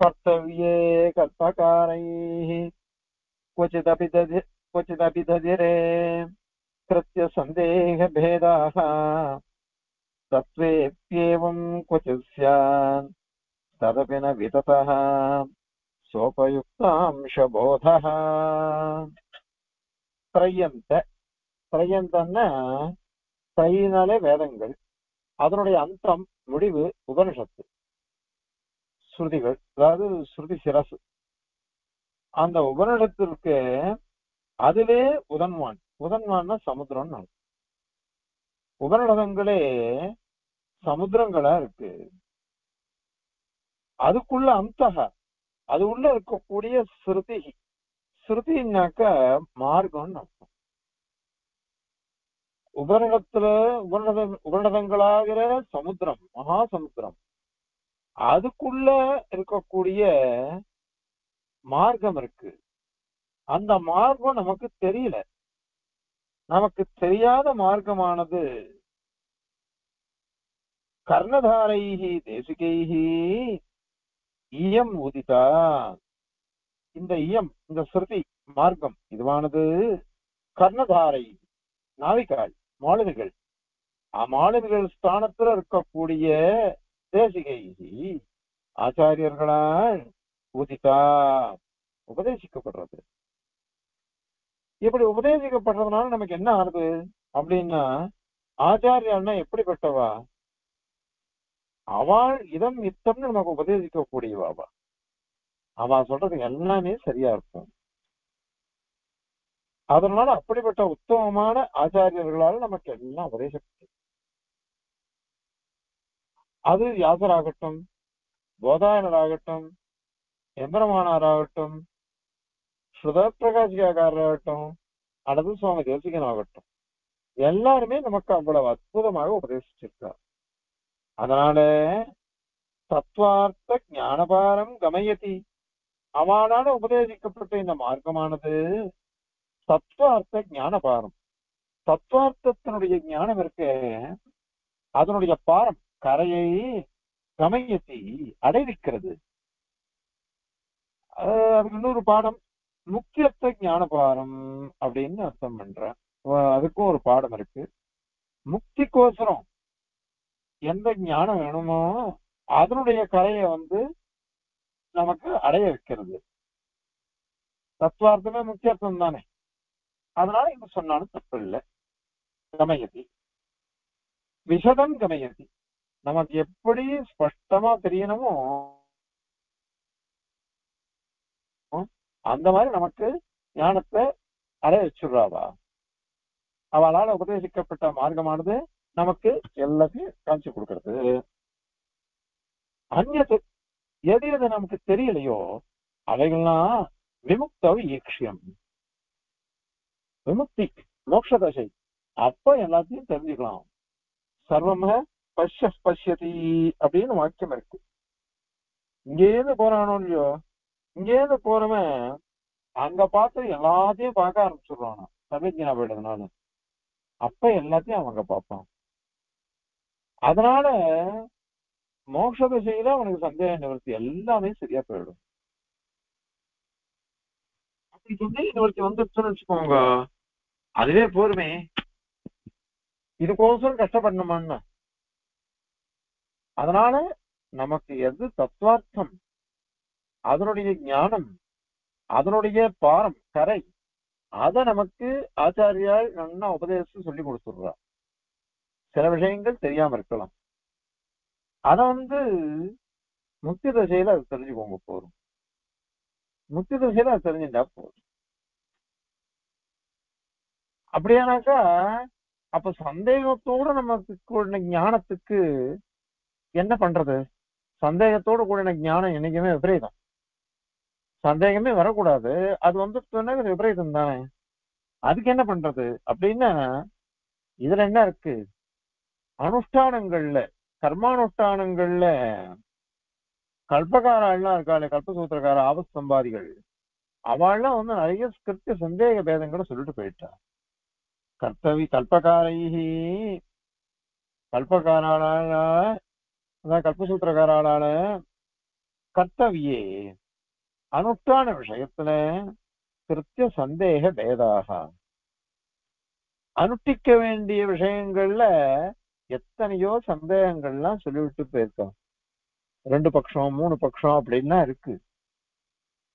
कर्तव्ये कल्पकारैः क्वचिदपि दधि क्वचिदपि दधिरे कृत्य सन्देहभेदाः तत्त्वेऽप्येवं क्वचित् स्यात् तदपि न विततः सोपयुक्तांशबोधः त्रयन्त त्रयन्तன்னா தைனாலே வேதங்கள் அதனுடைய அந்தம் முடிவு உபனிஷத்து ஸ்ருதிகள் அதாவது ஸ்ருதி சிரசு அந்த உபனிடத்திற்கு அதுவே உதன்வான். உதன்வான்னா சமுத்திரம்னு அர்த்தம். சமுத்திரங்களா இருக்கு. அதுக்குள்ள அந்தக அது உள்ள இருக்கக்கூடிய ஸ்ருதி. ஸ்ருதினாக்க மார்க்கம்னு அர்த்தம். உபரிடத்துல உபநத உபரிடங்களாகிற சமுத்திரம் மகா சமுத்திரம். அதுக்குள்ள இருக்கக்கூடிய மார்க்கம் இருக்கு. அந்த மார்க்கம் நமக்கு தெரியல. நமக்கு தெரியாத மார்க்கமானது கர்ணதாரைகி தேசிகைகி இயம் உதிதா. இந்த இயம் இந்த ஸ்ருதி மார்க்கம் இதுவானது கர்ணதாரை நாவிகால் மாலுமிகள். மாலுமிகள் ஸ்தானத்துல இருக்கக்கூடிய தேசிகை ஆச்சாரியர்களால் உதிதா உபதேசிக்கப்படுறது. இப்படி உபதேசிக்கப்படுறதுனால நமக்கு என்ன ஆகுது? அப்படின்னா ஆச்சாரியால்னா எப்படிப்பட்டவா? அவள் இதம் இத்தம்னு நமக்கு உபதேசிக்கக்கூடியவா அவ அவ சொல்றது எல்லாமே சரியா இருக்கும். அதனால அப்படிப்பட்ட உத்தமமான ஆச்சாரியர்களால் நமக்கு எல்லாம் உபதேசப்பட்டது. அது வியாசராகட்டும் போதாயனராகட்டும் எம்பரமானாராகட்டும் ஸ்ருத பிரகாசிகாரராகட்டும் அல்லது சுவாமி தேசிகன் ஆகட்டும் எல்லாருமே நமக்கு அவ்வளவு அற்புதமாக உபதேசிச்சிருக்கார். அதனால தத்துவார்த்த ஞானபாரம் கமயதி. அவனால உபதேசிக்கப்பட்ட இந்த மார்க்கமானது தத்துவார்த்த ஞானபாரம். தத்துவார்த்தத்தினுடைய ஞானம் இருக்கு. அதனுடைய பாரம் கரையை கமயத்தி அடைவிக்கிறது. அஹ் அதுக்கு இன்னொரு பாடம். முக்கியத்துவ ஞானபாரம் அப்படின்னு அர்த்தம் பண்றேன் அதுக்கும் ஒரு பாடம் இருக்கு. முக்திக்கோசரம். எந்த ஞானம் வேணுமோ அதனுடைய கரையை வந்து நமக்கு அடைய வைக்கிறது. தத்துவார்த்தமே முக்கியத்துவம் தானே. அதனால இங்க சொன்னாலும் தப்பு இல்லை. கமயதி. விஷதம் கமயதி. நமக்கு எப்படி ஸ்பஷ்டமா தெரியணுமோ அந்த மாதிரி நமக்கு ஞானத்தை அடைய வச்சுடுறாவா அவளால உபதேசிக்கப்பட்ட மார்க்கமானது நமக்கு எல்லாத்தையும் காமிச்சு கொடுக்கறது. அந்நது எது எது நமக்கு தெரியலையோ அவைகள்லாம் விமுக்தவ ஈக்ஷியம். விமுக்தி மோட்ச தசை அப்ப எல்லாத்தையும் தெரிஞ்சுக்கலாம். சர்வம பஷ்ய பஷ்யதி அப்படின்னு வாக்கியம் இருக்கு. இங்கேருந்து போறானோ இல்லையோ? இங்கேருந்து போறவன் அங்க பார்த்து எல்லாத்தையும் பார்க்க ஆரம்பிச்சிடுறான் சமீஜனா போயிட்டதுனால அப்ப எல்லாத்தையும் அவங்க பார்ப்பான் அதனால மோட்ச திசையில அவனுக்கு சந்தேக நிவர்த்தி எல்லாமே சரியா போயிடும். அப்படி சந்தேக நிவர்த்தி வந்துருச்சுன்னு வச்சுக்கோங்க. அதுவே போருமே. இதுக்கோசரம் கஷ்டப்படணுமான்னு. அதனால நமக்கு எது தத்துவார்த்தம்? அதனுடைய ஞானம் அதனுடைய பாரம் கரை அதை நமக்கு ஆச்சாரியால் நல்லா உபதேசம் சொல்லி கொடுத்துடுறா. சில விஷயங்கள் தெரியாம இருக்கலாம். அத வந்து முக்கிய தசையில அது தெரிஞ்சுக்கோங்க போதும். முக்கிய தசையில அது தெரிஞ்சுட்டா போதும். அப்படியானாக்கா அப்ப சந்தேகத்தோட நமக்கு கூடின ஞானத்துக்கு என்ன பண்றது? சந்தேகத்தோட கூடின ஞானம் என்னைக்குமே விபரீதம். சந்தேகமே வரக்கூடாது. அது வந்துட்டு விபரீதம் தானே. அதுக்கு என்ன பண்றது? அப்படின்னா இதுல என்ன இருக்கு? அனுஷ்டானங்கள்ல கர்மானுஷ்டானங்கள்ல கல்பகாரெல்லாம் இருக்காளே கல்பசூத்திரக்கார ஆபத் சம்பாதிகள் அவள்லாம் வந்து நிறைய ஸ்கிருப்ட் சந்தேக பேதங்களை சொல்லிட்டு போயிட்டா. கர்த்தவி கல்பகாரைஹி கல்பகாராளால அதான் கல்பசூத்திரக்காராளால கர்த்தவியே. அனுஷ்டான விஷயத்துல கிருத்திய சந்தேக பேதாக. அனுஷ்டிக்க வேண்டிய விஷயங்கள்ல எத்தனையோ சந்தேகங்கள்லாம் சொல்லிவிட்டு போயிருக்கோம். ரெண்டு பட்சம் மூணு பட்சம் அப்படின்னா இருக்கு.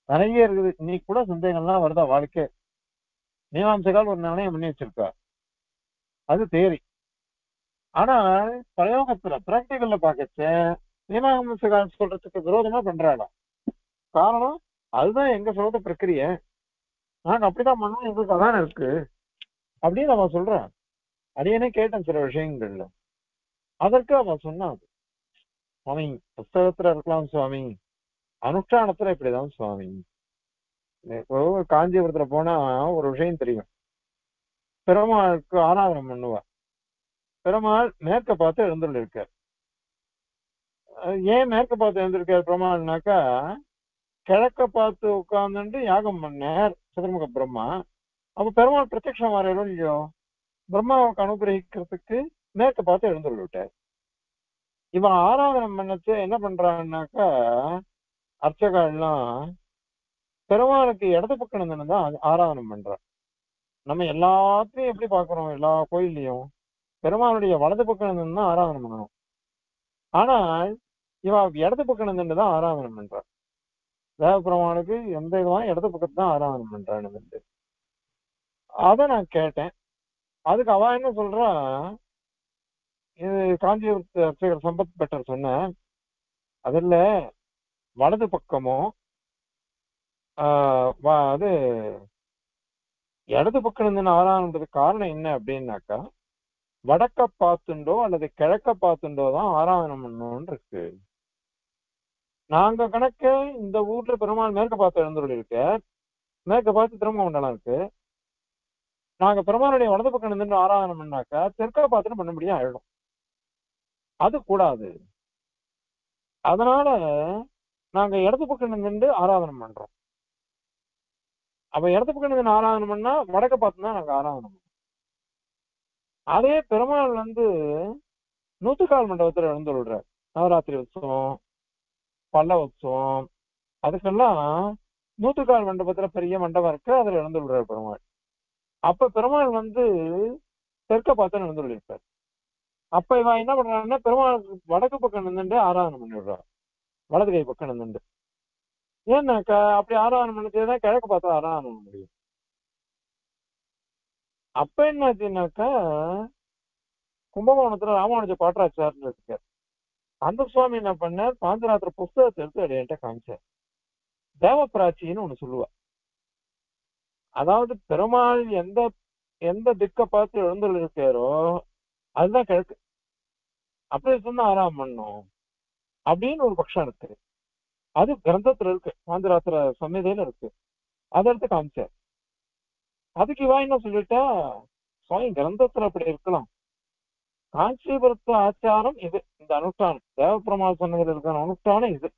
நிறைய இருக்குது. இன்னைக்கு கூட சந்தேகம்லாம் வருதா வாழ்க்கை? மீமாம்சகால் ஒரு நிர்ணயம் பண்ணி வச்சிருக்கா அது தேரி. ஆனா பிரயோகத்துல பிராக்டிக்கல்ல பாக்கச்ச மீமாம்சகால் சொல்றதுக்கு விரோதமா பண்றாளாம். காரணம் அதுதான் எங்க சொல்ற பிரக்கிரிய. நாங்க அப்படிதான் பண்ணோம் எங்களுக்கு அதான் இருக்கு. அப்படின்னு அவன் சொல்றான். அடியனே கேட்டேன் சில விஷயங்கள்ல. அதற்கு அவன் சொன்னான் சுவாமி புஸ்தகத்துல இருக்கலாம் சுவாமி. அனுஷ்டானத்துல இப்படிதான் சுவாமி. இப்போ காஞ்சிபுரத்துல போனா ஒரு விஷயம் தெரியும். பெருமாளுக்கு ஆராதனம் பண்ணுவா பெருமாள் மேற்க பார்த்து எழுந்துள்ள இருக்கார் ஏன் மேற்க பார்த்து எழுந்திருக்கார் பெருமாள்னாக்கா கிழக்க பார்த்து உட்கார்ந்துட்டு யாகம் பண்ணார். சதுர்முக பிரம்மா. அப்ப பெருமாள் பிரத்யட்சம் வரையிலும் இல்லையோ? பிரம்மாவுக்கு அனுகிரகிக்கிறதுக்கு மேற்க பார்த்து எழுந்துள்ள விட்டார். இவன் ஆராதனை பண்ணச்சு என்ன பண்றான்னாக்கா அர்ச்சகெல்லாம் பெருமாளுக்கு இடது பக்கம் தான் ஆராதனை பண்றான் நம்ம எல்லாத்தையும் எப்படி பாக்குறோம் எல்லா கோயில்லையும் பெருமாளுடைய வலது பக்கம் தான் ஆராதனை பண்ணணும். ஆனால் இவ இடது பக்கம் தான் ஆராதனை பண்றான் தேவபெருமானுக்கு எந்த இதுவான இடது பக்கத்து தான் ஆராதனை பண்றான்னு அதை நான் கேட்டேன். அதுக்கு அவ என்ன சொல்றா? இது காஞ்சிபுரத்து அர்ச்சகர் சம்பத் பெட்டர் சொன்ன அதில் வலது பக்கமும் அது இடது பக்கம் இருந்து ஆராதனத்துக்கு காரணம் என்ன அப்படின்னாக்கா வடக்க பார்த்துண்டோ அல்லது கிழக்க பார்த்துண்டோ தான் ஆராதனம் பண்ணணும்னு இருக்கு. நாங்க கணக்க இந்த ஊர்ல பெருமாள் மேற்க பார்த்து எழுந்துள்ள இருக்கு. மேற்க பார்த்து திரும்ப மண்டலம் இருக்கு. நாங்க பெருமாளுடைய வலது பக்கம் நின்று ஆராதனம் பண்ணாக்கா தெற்க பார்த்துட்டு பண்ண முடியும் ஆயிடும். அது கூடாது. அதனால நாங்க இடது பக்கம் நின்று ஆராதனம் பண்றோம். அப்ப இடது பக்கம் நின்று ஆராதனம் பண்ணா வடக்க பார்த்து தான் நாங்க ஆராதனம் பண்றோம். அதே பெருமாள் வந்து நூத்துக்கால் மண்டபத்துல எழுந்துள்ளார் நவராத்திரி உற்சவம். பல்ல உற்சவம் அதுக்கெல்லாம் நூத்துக்கால் மண்டபத்துல பெரிய மண்டபம் இருக்கு. அதுல இழந்து விடுறாரு பெருமாள். அப்ப பெருமாள் வந்து தெற்க பார்த்து எழுந்துள்ளிருப்பார் அப்ப இவன் என்ன பண்றான்னா பெருமாள் வடக்கு பக்கம் நின்றுட்டு ஆராதனை பண்ணி விடுறான் வலது கை பக்கம் நின்றுட்டு ஏன்னாக்கா அப்படி ஆராதனை பண்ணிச்சுதான் கிழக்கு பார்த்து ஆராதனை பண்ண முடியும். அப்ப என்னாச்சுன்னாக்கா கும்பகோணத்துல ராமானுஜ பாட்டராச்சார்னு இருக்கார். அந்த சுவாமி என்ன பண்ணார்? பாஞ்சராத்திர புஸ்தகத்தை எடுத்து அடையன்ட்ட காமிச்சார். தேவப்பிராச்சின்னு ஒண்ணு சொல்லுவா அதாவது பெருமாள் எந்த எந்த திக்க பார்த்து எழுந்துள்ள இருக்காரோ அதுதான் கிழக்கு. அப்படி சொன்னா ஆறாம் பண்ணும் அப்படின்னு ஒரு பட்சம் இருக்கு. அது கிரந்தத்துல இருக்கு. சாந்தராத்திர சம்மிதையில இருக்கு. அதை எடுத்து காமிச்சார். அதுக்கு இவா என்ன சொல்லிட்டா? சுவாமி கிரந்தத்துல அப்படி இருக்கலாம். காஞ்சிபுரத்து ஆச்சாரம் இது. இந்த அனுஷ்டானம் தேவப்பிரமா சன்னதியில் இருக்கிற அனுஷ்டானம் இது.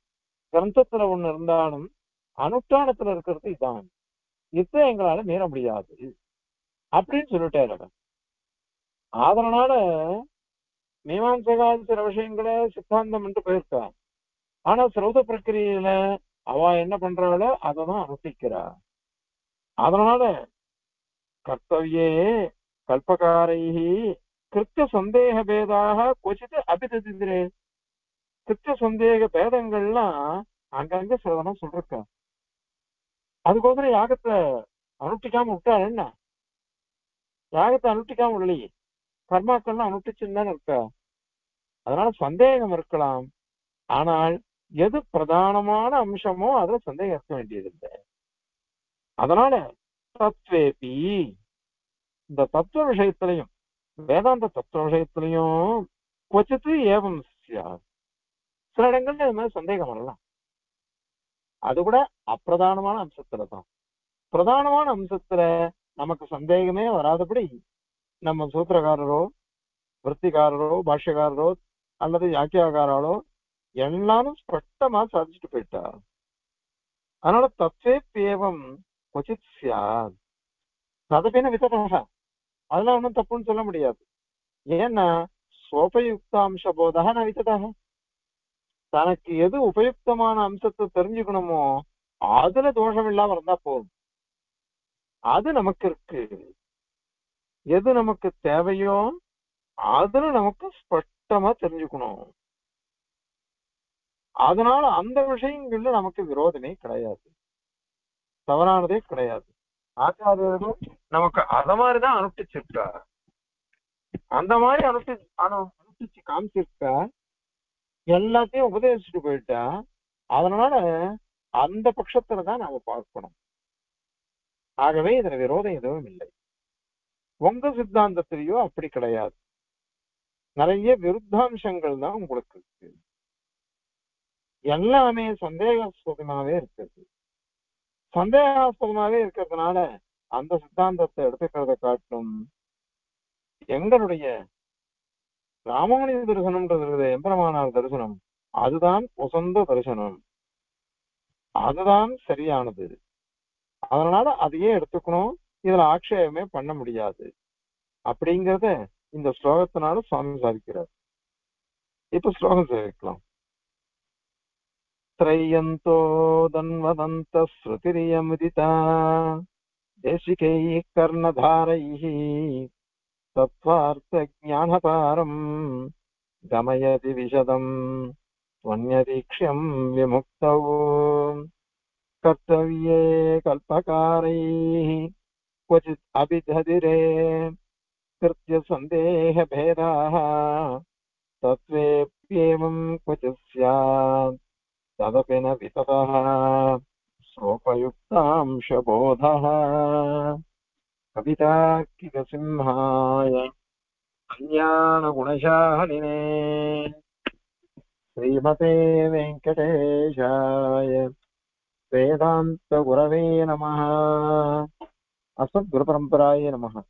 கிரந்தத்துல ஒண்ணு இருந்தாலும் அனுஷ்டானத்துல இருக்கிறது இதான். இதை எங்களால மீற முடியாது. அப்படின்னு சொல்லிட்டாரு அதனால மீமாசகாதி சில விஷயங்களை சித்தாந்தம் என்று போயிருக்கா ஆனா சிரௌத பிரக்கிரியில அவ என்ன பண்றாளோ அதை தான் அனுஷ்டிக்கிறா. அதனால கர்த்தவியே கல்பகாரைகி கிருத்த சந்தேக பேதாக கொச்சித்து அபிததிரே கிருத்த சந்தேக பேதங்கள்லாம் அங்கங்க சிலதனம் சொல்றக்க அதுக்கோசரம் யாகத்தை அனுஷ்டிக்காம விட்டாள் என்ன? யாகத்தை அனுஷ்டிக்காம விடலையே. கர்மாக்கள்லாம் அனுஷ்டிச்சுன்னு இருக்கா. அதனால சந்தேகம் இருக்கலாம். ஆனால் எது பிரதானமான அம்சமோ அதுல சந்தேகம் இருக்க வேண்டியதில்லை. அதனால தத்வேபி. இந்த தத்துவ விஷயத்திலையும் வேதாந்த தத்துவ விஷயத்திலையும் ஏவம் சில இடங்கள்ல இது மாதிரி சந்தேகம் வரலாம். அது கூட அப்பிரதானமான அம்சத்துல தான். பிரதானமான அம்சத்துல நமக்கு சந்தேகமே வராதபடி நம்ம சூத்திரக்காரரோ விற்த்திகாரரோ பாஷ்யக்காரரோ அல்லது யாக்கியாக்காரோ எல்லாரும் ஸ்பஷ்டமா சாதிச்சுட்டு போயிட்டா. அதனால தத்வே பேவம் கொச்சித் சியாத் ததபின விதமாக அதெல்லாம் ஒன்றும் தப்புன்னு சொல்ல முடியாது. ஏன்னா சோபயுக்த அம்ச போதாக நான் வித்ததாக. தனக்கு எது உபயுக்தமான அம்சத்தை தெரிஞ்சுக்கணுமோ அதுல தோஷம் இல்லாம இருந்தா போதும். அது நமக்கு இருக்கு. எது நமக்கு தேவையோ அதுல நமக்கு ஸ்பஷ்டமா தெரிஞ்சுக்கணும். அதனால அந்த விஷயங்கள்ல நமக்கு விரோதமே கிடையாது. தவறானதே கிடையாது. ஆச்சாரியர்கள் நமக்கு அத மாதிரிதான் அனுஷ்டிச்சிருக்கா. அந்த மாதிரி அனுஷ்டி அனு அனுஷ்டிச்சு காமிச்சிருக்கா. எல்லாத்தையும் உபதேசிச்சுட்டு போயிட்டா அதனால அந்த பட்சத்துல தான் நாம பார்க்கணும். ஆகவே இதுல விரோதம் எதுவும் இல்லை. உங்க சித்தாந்தத்திலேயோ அப்படி கிடையாது. நிறைய விருத்தாம்சங்கள் தான் உங்களுக்கு இருக்கு. எல்லாமே சந்தேகாஸ்பதமாவே இருக்குது சந்தேகாஸ்பதமாகவே இருக்கிறதுனால அந்த சித்தாந்தத்தை எடுத்துக்கிறத காட்டும் எங்களுடைய ராமானுஜ தரிசனம்ன்றது இருக்குது எம்பெருமானார் தரிசனம் அதுதான் உசந்த தரிசனம். அதுதான் சரியானது. அதனால அதையே எடுத்துக்கணும். இதுல ஆக்ஷேபமே பண்ண முடியாது. அப்படிங்கிறத இந்த ஸ்லோகத்தினால சுவாமி சாதிக்கிறார் இப்ப ஸ்லோகம் சேவிக்கலாம் त्रय्यन्तो दन्वदन्त श्रुतिरियमुदिता देशिकैः कर्णधारैः तत्त्वार्थज्ञानपारम् गमयति विशदम् त्वन्यदीक्ष्यम् विमुक्तौ। कर्तव्ये कल्पकारैः क्वचित् अभिधदिरे कृत्यसन्देहभेदाः तत्त्वेऽप्येवम् क्वचित् स्यात्। तदपि न विततः सोपयुक्तांशबोधः कवितार्किकसिंहाय कल्याणगुणशालिने श्रीमते वेङ्कटेशाय वेदान्तगुरवे नमः। अस्मद्गुरुपरम्पराय नमः।